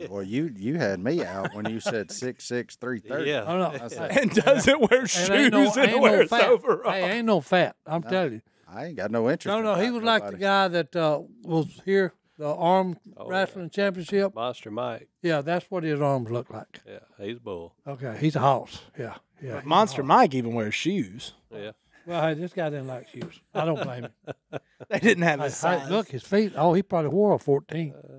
Well, you you had me out when you said six six three thirty. Yeah. Oh no, I said, And doesn't wear shoes and ain't no, and ain't no wears fat. overalls. Hey, ain't no fat. I'm telling you. I ain't got no interest. No, in no, he fighting was like the guy that uh, was here, the arm Oh, wrestling championship. Monster Mike. Yeah, that's what his arms look like. Yeah, he's bull. Okay, he's a hoss. Yeah, yeah. he's Monster. Mike even wears shoes. Yeah. Well, hey, this guy didn't like shoes. I don't blame him. [laughs] They didn't have Hey, his hey, size. look, his feet. Oh, he probably wore a 14. Uh,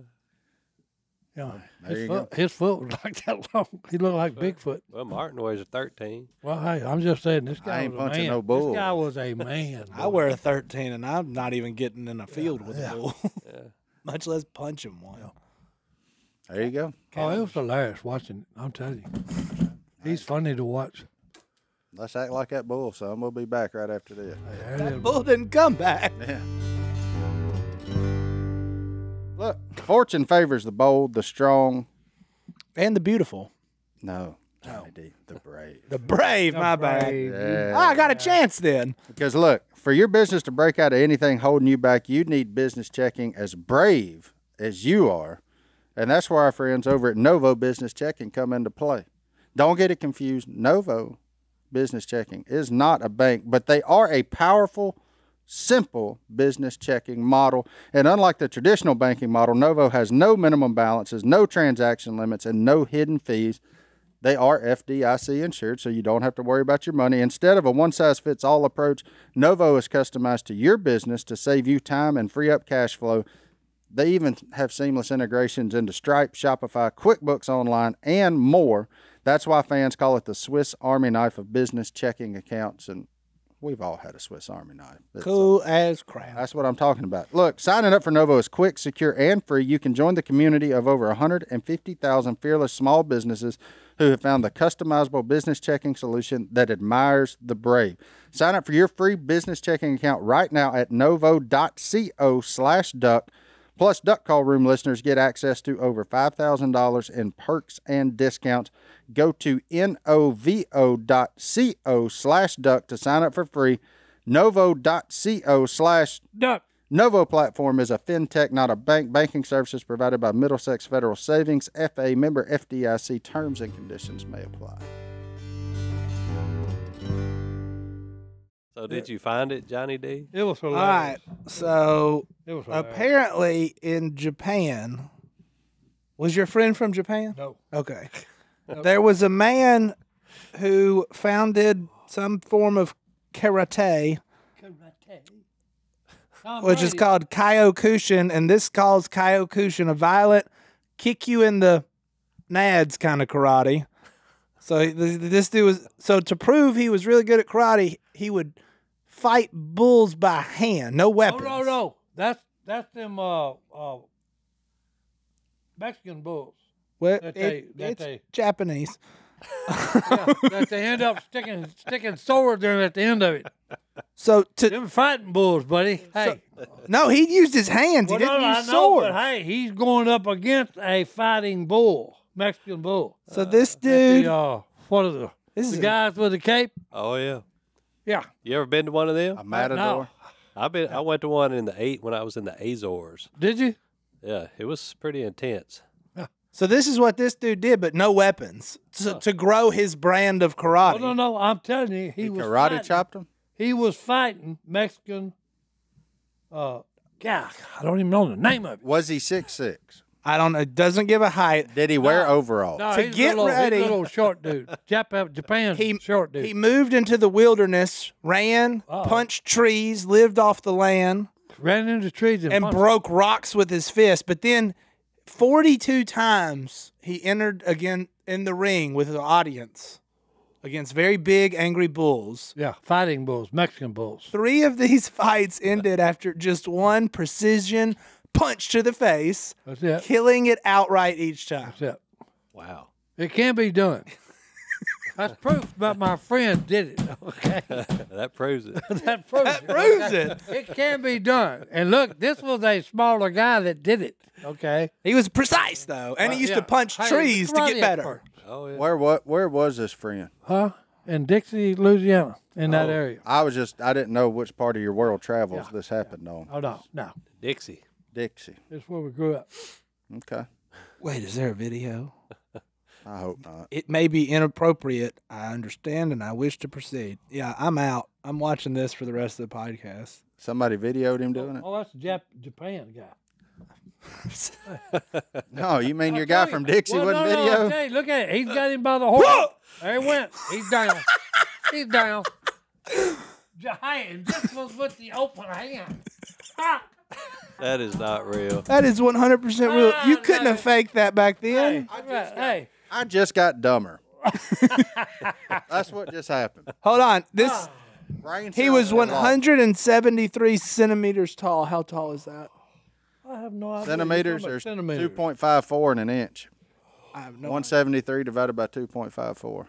yeah, There his you foot, his foot was [laughs] like that long. He looked like Bigfoot. Well, Martin weighs a 13. Well, hey, I'm just saying this guy I guy ain't was a punching man. no bull. This guy was a man. [laughs] I wear a 13 and I'm not even getting in a field with yeah. a bull, Yeah. Much less punching one. There you go. Oh, it was hilarious watching. it, I'm telling you, he's funny to watch. Let's act like that bull, son. We'll be back right after this. Hey, there it bull didn't come back. Yeah. Look, fortune favors the bold, the strong. And the beautiful. No, Johnny D, the brave. The brave, my bad. Yeah. Ah, I got a chance then. Because look, for your business to break out of anything holding you back, you need business checking as brave as you are. And that's where our friends over at Novo Business Checking come into play. Don't get it confused. Novo Business Checking is not a bank, but they are a powerful, simple business checking model. And unlike the traditional banking model, Novo has no minimum balances, no transaction limits, and no hidden fees. They are FDIC insured, so you don't have to worry about your money. Instead of a one size fits all approach, Novo is customized to your business to save you time and free up cash flow. They even have seamless integrations into Stripe, Shopify, QuickBooks Online, and more. That's why fans call it the Swiss Army knife of business checking accounts. And we've all had a Swiss Army knife. It's, uh, Cool as crap. that's what I'm talking about. Look, signing up for Novo is quick, secure, and free. You can join the community of over 150,000 fearless small businesses who have found the customizable business checking solution that admires the brave. Sign up for your free business checking account right now at novo.co slash duck. Plus, Duck Call Room listeners get access to over $5,000 in perks and discounts. Go to novo.co slash duck to sign up for free. Novo.co slash Duck. Novo Platform is a fintech, not a bank. Banking services provided by Middlesex Federal Savings, FA member FDIC. Terms and conditions may apply. So did you find it, Johnny D? It was hilarious. right. So It was hilarious. apparently in Japan, was your friend from Japan? No. Okay. [laughs] There was a man who founded some form of karate, Tom which is called Kyokushin, and this calls Kyokushin a violent, kick you in the nads kind of karate. So this dude was so to prove he was really good at karate, he would fight bulls by hand, no weapons. no, no, no. that's that's them uh, uh, Mexican bulls. Well, That it- they- that it's they- Japanese. [laughs] Yeah, that they end up sticking sticking swords in at the end of it. So to Them fighting bulls, buddy. Hey, no, he used his hands. well, he didn't no, I use know, swords. but hey, he's going up against a fighting bull, Mexican bull. so this dude, the, uh, what are the this the is guys with the cape? Oh yeah. Yeah, You ever been to one of them? A matador. no. I've been. I went to one in the eight when I was in the Azores. Did you? Yeah, it was pretty intense. so this is what this dude did, but no weapons to, to grow his brand of karate. Oh no, no, I'm telling you, he, He was karate fighting, chopped him. He was fighting Mexican. Uh, God, I don't even know the name of it. Was he six six? I don't know. It doesn't give a height. Did he wear No. overalls? No, To he's a get little, he's a ready- little short dude. [laughs] Japan, uh, Japan's He short dude. He moved into the wilderness, ran, Uh-oh. punched trees, lived off the land, ran into trees and, and punched- broke rocks with his fist. But then, forty-two times he entered again in the ring with the audience against very big, angry bulls. Yeah, fighting bulls, Mexican bulls. Three of these [laughs] fights ended after just one precision punch to the face, That's it. killing it outright each time. That's it. Wow. It can be done. [laughs] That's proof that my friend did it. [laughs] Okay, [laughs] that proves it. that proves That it. proves okay? it. It can be done. And look, this was a smaller guy that did it. Okay, He was precise though, and he uh, used Yeah. to punch Hey, trees to karate get better. expert. Oh yeah. Where what? Where was this friend? Huh? In Dixie, Louisiana, in that oh, area. I was just I didn't know which part of your world travels Yeah. this happened on. Oh no, no. Dixie. Dixie. This is where we grew up. Okay. Wait, is there a video? [laughs] I hope not. It may be inappropriate. I understand, and I wish to proceed. Yeah, I'm out. I'm watching this for the rest of the podcast. Somebody videoed him doing it. Oh, that's the Jap- Japan guy. [laughs] No, you mean I'll your guy you. from Dixie well, wasn't no, no, video? I'll you, look at it. He's got him by the horse. there he went. He's down. He's down. Giant. This was with the open hand. Ah. That is not real. That is 100% real. Ah, You couldn't no. have faked that back then. Hey, hey, I just got dumber. [laughs] That's what just happened. Hold on. This Ah. Brain he was are lost. 173 centimeters tall. How tall is that? I have no idea. centimeters. You're There's two point five four in an inch. I have no. One seventy three divided by two point five four.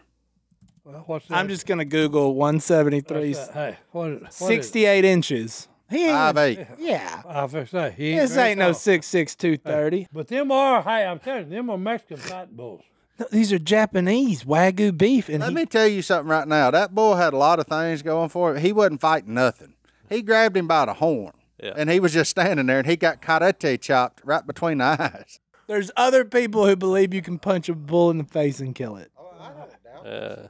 Well, what's that? I'm just gonna Google 173, Hey, what is, what is 68 inches. He ain't. Five eight. Yeah. I was gonna say he This very ain't no tall. six six two thirty. But them are hey, I'm telling you, them are Mexican fat bulls. No, These are Japanese wagyu beef, and Let he, me tell you something right now. That bull had a lot of things going for him. He wasn't fighting nothing. He grabbed him by the horn. Yeah. And he was just standing there and he got karate chopped right between the eyes. there's other people who believe you can punch a bull in the face and kill it. Uh,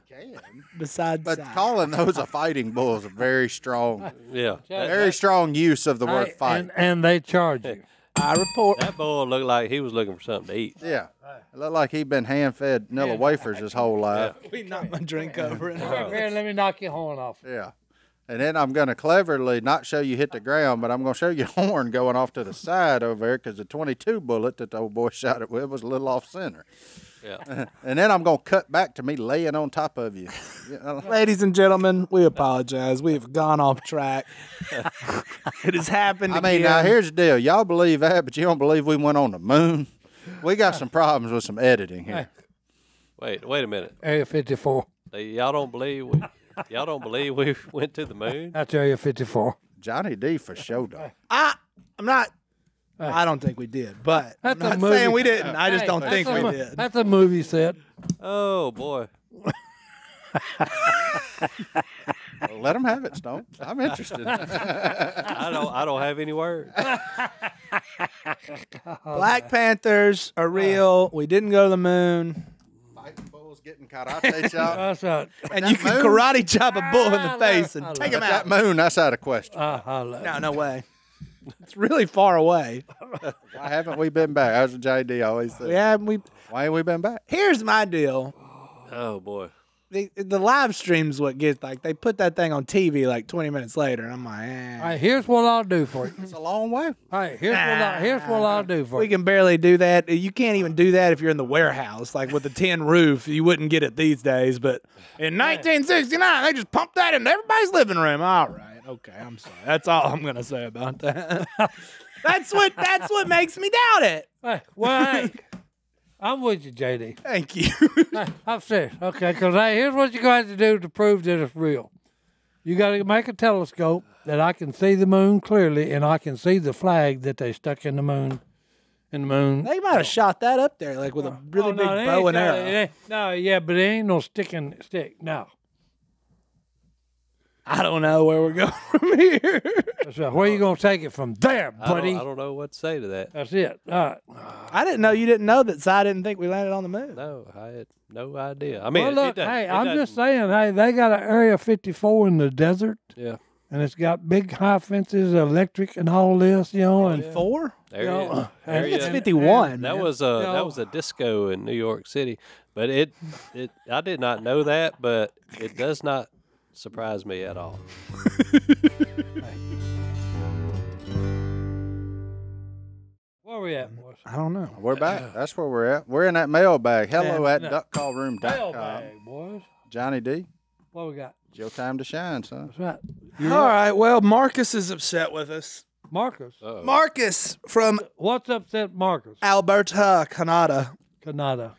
Besides, But that. calling those a fighting bull is a very strong, [laughs] yeah. That, very strong use of the word Hey, fight. and, and they charge you. [laughs] I report. that bull looked like he was looking for something to eat. yeah. It looked like he'd been hand fed vanilla wafers his whole life. [laughs] We knocked my drink over. And Here, let me knock your horn off. Yeah. And then I'm going to cleverly not show you hit the ground, but I'm going to show you horn going off to the side over there because the 22 bullet that the old boy shot it with was a little off center. Yeah. [laughs] And then I'm going to cut back to me laying on top of you. You [laughs] Ladies and gentlemen, we apologize. We have gone off track. [laughs] it has happened. I mean, now here's the deal. Y'all believe that, but you don't believe we went on the moon. We got some problems with some editing here. Wait, wait a minute. Area 54. Y'all don't believe we, y'all don't believe we went to the moon? That's Area 54. Johnny D for show though. I, I'm not. I don't think we did, but I'm That's a not movie. saying we didn't. I just Hey, don't think a we did. That's a movie set. Oh boy. [laughs] Let them have it, Stone. I'm interested. I don't I don't have any words. [laughs] Black Panthers are real. We didn't go to the moon, Fighting bulls getting karate [laughs] chop. That's right. and that you can karate chop a bull in I the face love- and I take him out. That moon, that's out of question. Uh, I love No, no way. It's really far away. [laughs] Why haven't we been back? As JD always says. Yeah, we. Why ain't we been back? Here's my deal. Oh boy. The, the live stream's what gets like they put that thing on TV like 20 minutes later, and I'm like, eh. All right, here's what I'll do for you. It's a long way. All right, here's what I, here's what I'll do for We you. can barely do that. You can't even do that if you're in the warehouse, like with a tin roof. You wouldn't get it these days. But in 1969, they just pumped that into everybody's living room. All right, okay, I'm sorry. That's all I'm gonna say about that. [laughs] that's what that's what makes me doubt it. Hey, well, hey, I'm with you, JD. Thank you. Hey, I'm serious. Okay, because hey, here's what you're going to do to prove that it's real. You got to make a telescope that I can see the moon clearly, and I can see the flag that they stuck in the moon. In the moon. they might have shot that up there like with a oh, really Oh, big no, they bow and got- arrow. No, yeah, but it ain't no sticking stick. No. I don't know where we're going [laughs] from here. So where are you gonna take it from there, I don't, buddy? I don't know what to say to that. That's it. All right. I didn't know you didn't know that. So I didn't think we landed on the moon. No, I had no idea. I mean, well, look, it doesn't- hey, it I'm doesn't- just saying, hey, they got an Area 54 in the desert, Yeah. and it's got big high fences, electric, and all this, you know, and Four? There you you know, go. and- It's go. and- 51. That man. was a No. that was a disco in New York City, but it it I did not know that, but it does not surprise me at all. [laughs] Where we at, mm, boys? I don't know. We're back. That's where we're at. We're in that mailbag. Hello Yeah, at no. duckcallroom.com. Mailbag, boys. Johnny D, What we got? it's your time to shine, son. That's right. All right. Well, Marcus is upset with us. Marcus. Uh-oh. Marcus from What's upset Marcus? Alberta, Canada. Canada.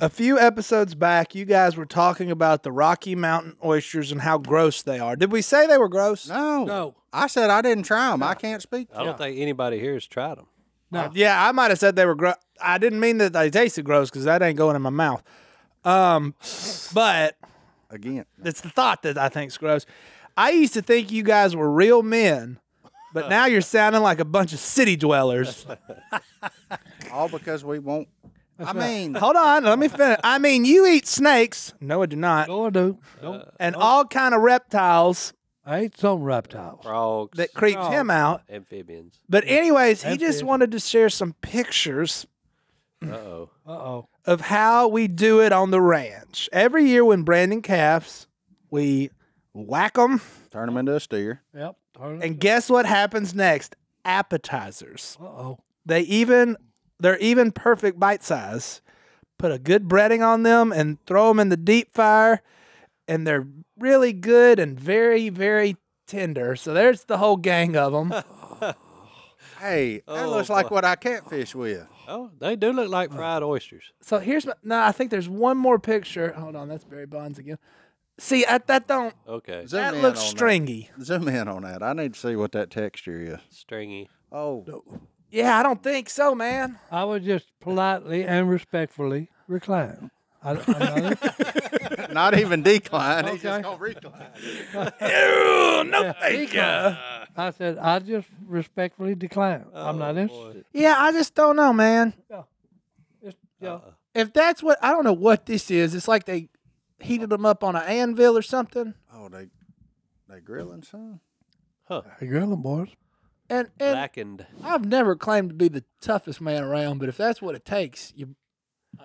A few episodes back, you guys were talking about the Rocky Mountain oysters and how gross they are. Did we say they were gross? No. No. I said I didn't try them. I can't speak. I don't think anybody here has tried them. No. Yeah, I might have said they were gross. I didn't mean that they tasted gross because that ain't going in my mouth. Um, but Again. it's the thought that I think's gross. I used to think you guys were real men, but now you're sounding like a bunch of city dwellers. [laughs] All because we won't. I mean, Hold on, let me finish. I mean, you eat snakes. No, I do not. Go and do. Don't. And all kind of reptiles I ate some reptiles. Frogs, that creeps him out. amphibians. But anyways, he just it. wanted to share some pictures Uh oh. Uh oh. of how we do it on the ranch. Every year when branding calves, we whack them, turn them into a steer. Yep. Turn and guess what happens next? appetizers. Uh oh. They even they're even perfect bite size. Put a good breading on them and throw them in the deep fryer, and they're really good and very very tender. So there's the whole gang of them. [laughs] Hey, that Oh, looks like boy. what I catfish with. Oh, they do look like oh. fried oysters. so here's my, no, I think there's one more picture. Hold on, that's Barry Bonds again. See, I, that don't Okay, Zoom that in looks on stringy. Zoom in on that. I need to see what that texture is. stringy. Oh, Yeah, I don't think so, man. I would just politely and respectfully recline. I, I'm not, [laughs] not even decline. He's Okay. just gonna recline. Ew, no thank you. I said I just respectfully decline. I'm not Oh, interested. boy. Yeah, I just don't know, man. Just, you Uh-uh. If that's what I don't know what this is. It's like they heated them up on an anvil or something. Oh, they they grilling some. hey, grilling boys. And and Blackened. I've never claimed to be the toughest man around, but if that's what it takes, you,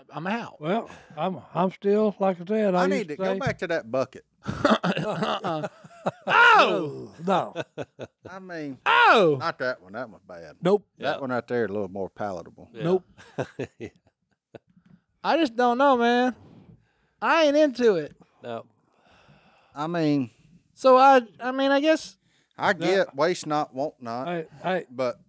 I'm out. Well, I'm I'm still like I said. I, I need to say, go back to that bucket. Uh-uh. [laughs] Oh, No, I mean, oh, not that one. That one's bad. nope. That Yeah. one right there, a little more palatable. Yeah. Nope. [laughs] I just don't know, man. I ain't into it. no. I mean, So I, I mean, I guess I get waste not, want not, Hey, hey, but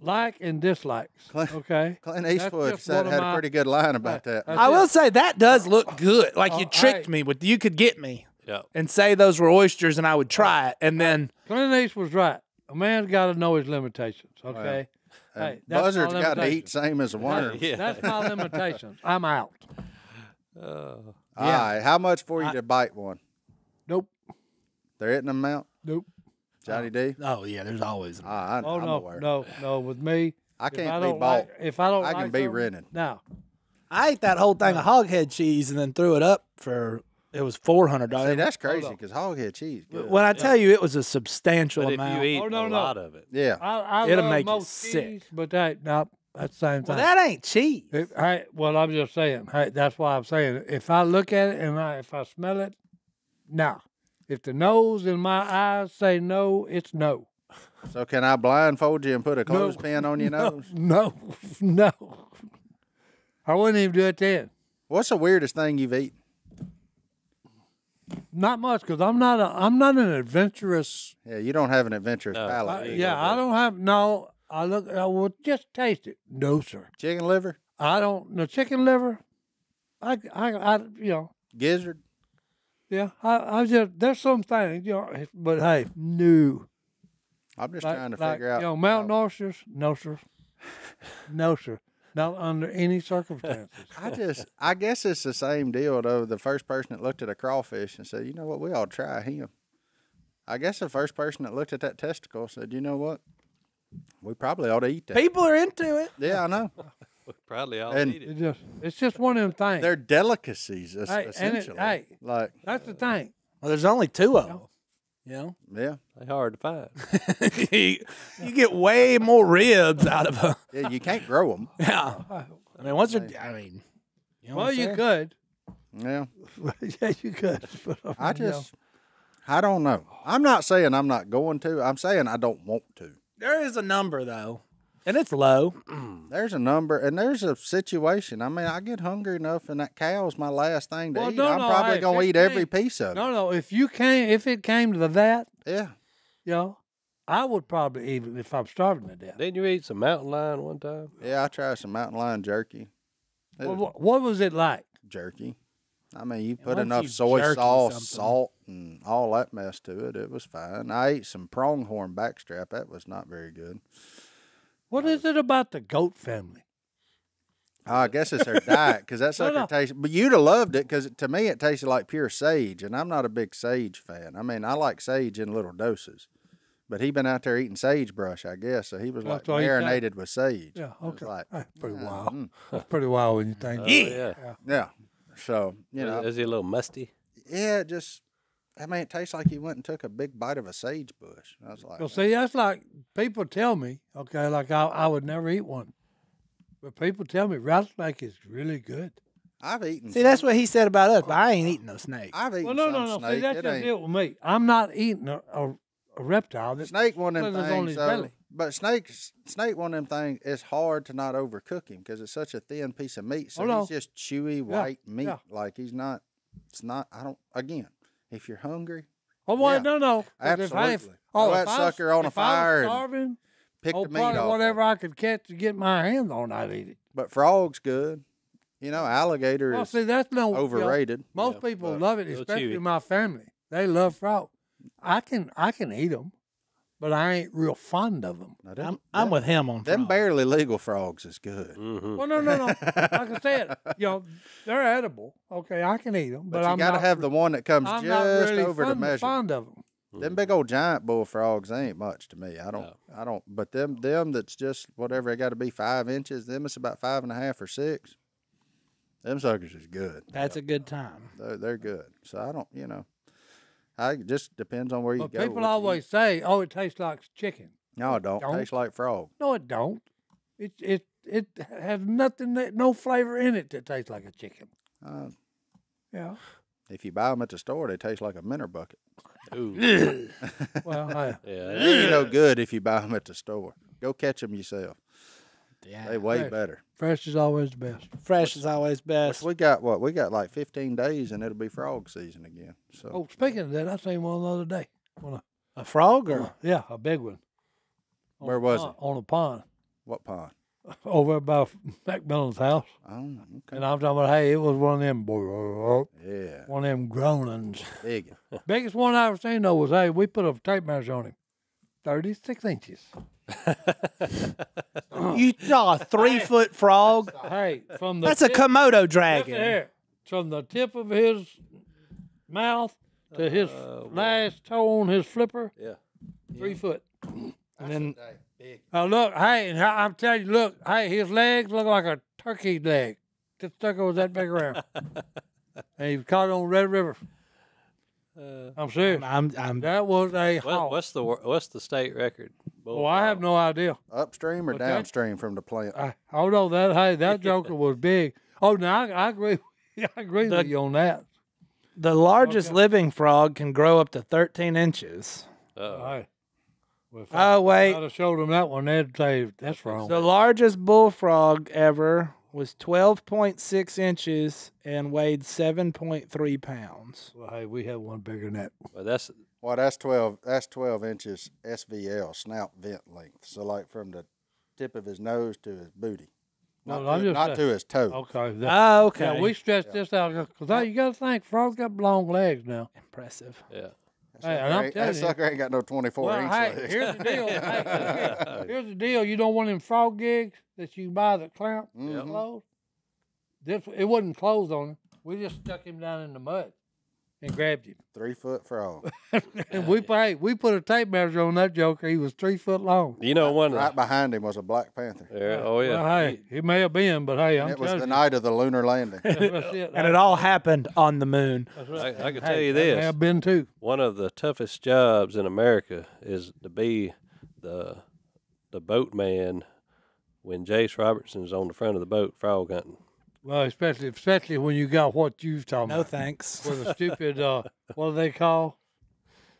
like and dislikes. Clint- Okay. Clint Eastwood said one of had a pretty good line about that. That's I it. will say that does look good. Like oh, you Oh, tricked hey. me with you could get me Yeah. and say those were oysters, and I would try it, and then Clint Eastwood was right. A man's got to know his limitations. Okay. And hey, that's my buzzards got to eat same as a worm. Yeah. That's my [laughs] limitations. I'm out. All right, how much for you to bite one? Nope. They're hitting them out, Nope. Johnny D. oh yeah, there's always Ah, I, Oh I'm no, aware. no, no. With me, I can't I be bought. like, if I don't, I can like be something- rented. No, I ate that whole thing of hoghead cheese and then threw it up for it was four hundred dollars. that's crazy because hoghead cheese. Good. When I tell you it was a substantial But if amount. you eat Oh, no, a no. lot of it, yeah, I, I It'll love make you most sick. cheese, but that no, that's the same well, that ain't cheese. If, hey, well, I'm just saying. Hey, that's why I'm saying. If I look at it and I, if I smell it, no. If the nose in my eyes say no, it's no. So can I blindfold you and put a clothespin on your [laughs] no, nose? no, [laughs] no. I wouldn't even do it then. What's the weirdest thing you've eaten? Not much, because I'm not a, I'm not an adventurous. Yeah, you don't have an adventurous No. palate. I, yeah, I don't have no. I look. I will just taste it. No, sir. Chicken liver, I don't. No chicken liver. I, I, I you know. gizzard. Yeah, I, I just there's some things, you know, but hey, no. I'm just Like, trying to like, figure out. You know, mountain oysters, no sir, no sir, not under any circumstances. [laughs] I just, I guess it's the same deal though. The first person that looked at a crawfish and said, "You know what? We ought to try him." I guess the first person that looked at that testicle said, "You know what? We probably ought to eat that." People are into it. Yeah, I know. [laughs] we [laughs] probably all And- eat it. It just it's just one of them things. They're delicacies, es- Hey, and it- essentially. hey. like, That's the thing. Well, there's only two of them. You know, yeah, They're hard to find. [laughs] you, you get way more ribs out of a. yeah. You can't grow them. [laughs] Yeah, I mean, once they're, I mean, you know what Well, I'm you saying? could. Yeah, yeah, you could. But, I you know, just, I don't know. I'm not saying I'm not going to. I'm saying I don't want to. There is a number though, and it's low. [clears throat] There's a number and there's a situation. I mean, I get hungry enough, and that cow's my last thing to Well, eat. no, I'm no, probably hey, gonna if eat it every ain't- piece of it. no, no. If you came, if it came to that, Yeah, you know, I would probably even if I'm starving to death. Didn't you eat some mountain lion one time? yeah. I tried some mountain lion jerky. It Well, was what, what was it like? jerky. I mean, you put once enough you soy jerky sauce, something- salt, and all that mess to it. It was fine. I ate some pronghorn backstrap. That was not very good. What is it about the goat family? Oh, I guess it's their diet because that [laughs] No, sucker no. tastes. But you'd have loved it because to me it tasted like pure sage, and I'm not a big sage fan. I mean, I like sage in little doses, but he'd been out there eating sagebrush, I guess. So he was like That's all marinated with sage. Yeah, It was okay. like, That's pretty yeah, wild. mm, That's pretty wild when you think. Oh, Yeah. yeah. yeah. So you know, is he a little musty? yeah, just. I mean, it tastes like you went and took a big bite of a sage bush. I was like, Well, see, that's like people tell me, okay, like I, I would never eat one. But people tell me rattlesnake is really good. I've eaten. See, that's what he said about us, but I ain't uh, eating no snake. I've eaten Well, no, some no, no. snake. See, that's it just ain't- with me. I'm not eating a, a, a reptile that snake one of them slithers on things. his So belly. But snakes, snake one of them things. It's hard to not overcook him because it's such a thin piece of meat. So Oh, no. he's just chewy white meat. yeah. Like he's not. It's not. I don't. Again, if you're hungry, Oh, well, Yeah, no, no. 'cause if I- absolutely. oh, if that I sucker on a if I was fire starving, pick oh, the meat off. whatever. I could catch to get my hands on, I'd eat it. But frog's good. You know, alligator Well, is see, that's no you know, overrated. most Yeah, people love it, especially chewy. my family. They love frog. I can I can eat them, but I ain't real fond of them. Now, them, I'm, I'm with him on them frog. barely legal frogs is good. hmm Well, no, no, no. [laughs] like I said, you know, they're edible. Okay, I can eat them, but, But, you I'm got to not, have the one that comes I'm just not really over the fond, measure. fond of them. Them big old giant bullfrogs ain't much to me. I don't. No. I don't. But them them that's just whatever they got to be five inches. Them it's about five and a half or six. Them suckers is good. That's a good time. They're, they're good. So I don't. You know. I it just depends on where you But go. people what you always say, "Oh, it tastes like chicken." no, it don't. don't. Tastes like frog. No, it don't. It it it has nothing, that, no flavor in it that tastes like a chicken. Uh, Yeah. if you buy them at the store, they taste like a minter bucket. Ooh, [laughs] Well, I, [laughs] yeah. They ain't no good if you buy them at the store. Go catch them yourself. Yeah. They way Fresh. better. fresh is always the best. Fresh is always best. We got what? We got like 15 days, and it'll be frog season again. So Oh, speaking of that, I seen one the other day. On a, A frog or yeah, a big one. On Where was pond- On a pond what pond? [laughs] over by McMillan's house. Oh, okay. And I'm talking about, hey, it was one of them, boy, oh, Yeah, one of them groanings. big. [laughs] Biggest one I ever seen though was, hey, we put a tape measure on him, 36 inches. You saw a three foot frog? Hey, from the That's a tip- Komodo Listen dragon. here. From the tip of his mouth to his Oh, last toe on his flipper, Yeah. three foot. And then Oh, look, hey, and I- I'm telling you, look, hey, his legs look like a turkey leg. Just stuck was that big around. [laughs] and he was caught on Red River. Uh, I'm serious. I'm I'm That was a what, what's the what's the state record? Oh, I have no idea. Upstream or But that- downstream from the plant? I, oh no, that hey, that [laughs] joker was big. Oh, no, I, I agree. [laughs] I agree The- with you on that. the largest Okay. living frog can grow up to 13 inches. Uh, Hey. Well, if I, Oh wait, I'd have showed them that one, they'd say that's wrong. the largest bullfrog ever was 12.6 inches and weighed 7.3 pounds. well, hey, we have one bigger than that. well, that's Well, that's 12. That's 12 inches SVL snout vent length. So like from the tip of his nose to his booty, No, not, I'm to, just not to his toe. Okay. That, Oh, okay. Yeah, we stretched this out because you got to think frogs got long legs now. Impressive. yeah. That Hey, sucker ain't- telling that you- sucker ain't got no 24 Well, inch hey, legs. here's the deal. [laughs] Hey, [laughs] here's the deal. You don't want them frog gigs that you buy that clamp Mhm. clothes. This it wasn't closed on him. We just stuck him down in the mud and grabbed him. Three foot frog. [laughs] and we hey, we put a tape measure on that joker. He was three foot long. You know one. right behind him was a Black Panther. Yeah, oh yeah. Well, hey, it may have been, but hey, I'm it was the you, night of the lunar landing. [laughs] And it all happened on the moon. That's I, right. I can Hey, tell you this: I've been too. one of the toughest jobs in America is to be the the boatman when Jace Robertson's on the front of the boat frog hunting. Well, especially especially when you got what you've talking No about. thanks. With a [laughs] stupid uh, what do they call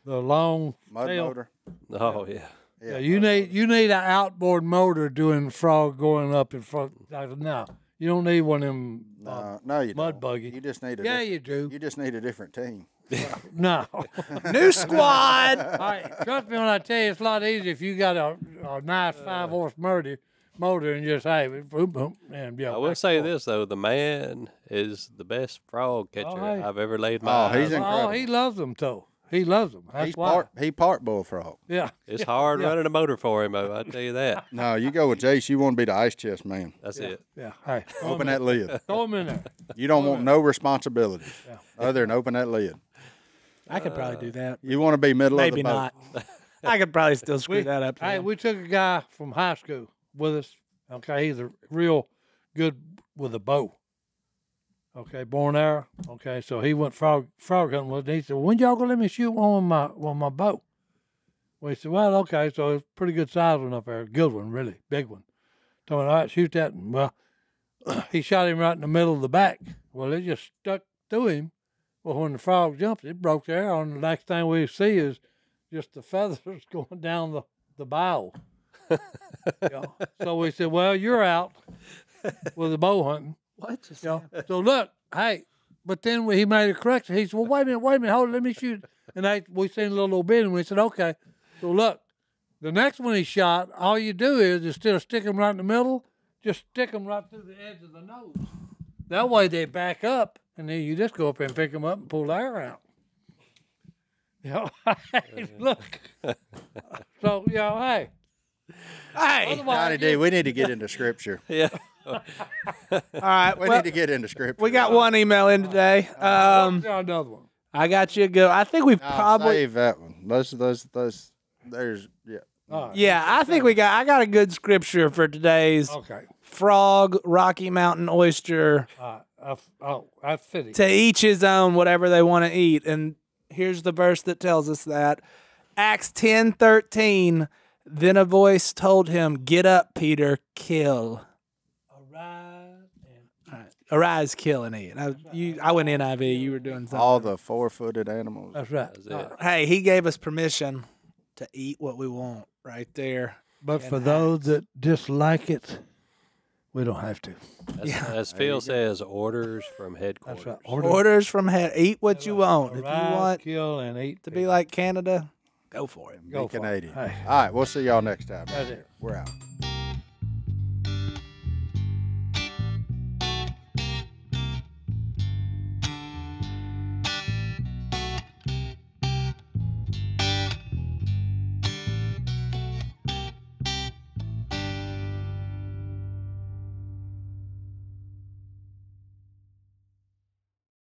the long Mud tail. motor. Oh yeah. Yeah, you need you need an outboard motor doing frog going up in front. Like, no, you don't need one of them. uh, No, no, you mud don't. buggy. You just need a. yeah, diff- you do. you just need a different team. [laughs] no. [laughs] New squad. All right, trust me when I tell you, it's a lot easier if you got a, a nice five horse motor, motor and just hey, boom, boom, and yeah. I will say this though: the man is the best frog oh, catcher hey. I've ever laid my Oh, eyes he's on. Oh, he loves them too. He loves them. That's He's why. part. He part bullfrog. Yeah. [laughs] It's hard yeah. running a motor for him, though. I tell you that. [laughs] No, you go with Jace. You want to be the ice chest man. That's Yeah. it. Yeah. Hey, [laughs] Open that lid. Throw him in there. You don't want no responsibility Yeah. other than open that lid. I could probably do that. You want to be middle Maybe of the boat. not. I could probably still screw We- that up. Hey, we took a guy from high school with us. Okay, he's a real good with a bow. Okay, born arrow. Okay, so he went frog frog hunting with. us. He said, "When y'all gonna let me shoot one with my with my bow?" We said, "Well, okay, so it's pretty good size one up there, good one, really big one." Told me, "All right, shoot that." And well, [clears throat] he shot him right in the middle of the back. Well, it just stuck through him. Well, when the frog jumped, it broke the arrow, and the next thing we see is just the [laughs] feathers [laughs] going down the the bow. [laughs] Yeah. So we said, well, you're out with the bow hunting. What? Just You know? So look, hey, but then he made a correction. He said, well, wait a minute, wait a minute, hold it, let me shoot. And I we seen a little little bit, and we said, okay. So look, the next one he shot, all you do is instead of sticking them right in the middle, just stick them right through the edge of the nose. That way they back up, and then you just go up and pick them up and pull the air out. [laughs] You [laughs] know, look. so you know, hey, Hey. otherwise, Johnny D, we need to get into scripture. [laughs] Yeah. [laughs] All right. We well, need to get into scripture. we got one email in today. Um, got another one. I got you a go. I think we've Nah, probably. save that one. Those, those, those. There's yeah. All right. Yeah, I think we got. I got a good scripture for today's Okay. frog, Rocky Mountain oyster. Uh, I f- oh, I fit it. to each his own whatever they want to eat and here's the verse that tells us that acts ten thirteen. Then a voice told him get up peter kill. Arise and arise kill and eat. I, you, I went niv you were doing something. All the four-footed animals. that's right. That's it. Hey he gave us permission to eat what we want right there. But for those that dislike it, we don't have to. As, as Phil says, orders from headquarters. That's right. orders from head eat what you want. If you want kill, and eat to be like canada go for it Go Be for it. Canadian. Hey. All right, we'll see y'all next time. That's it. We're out.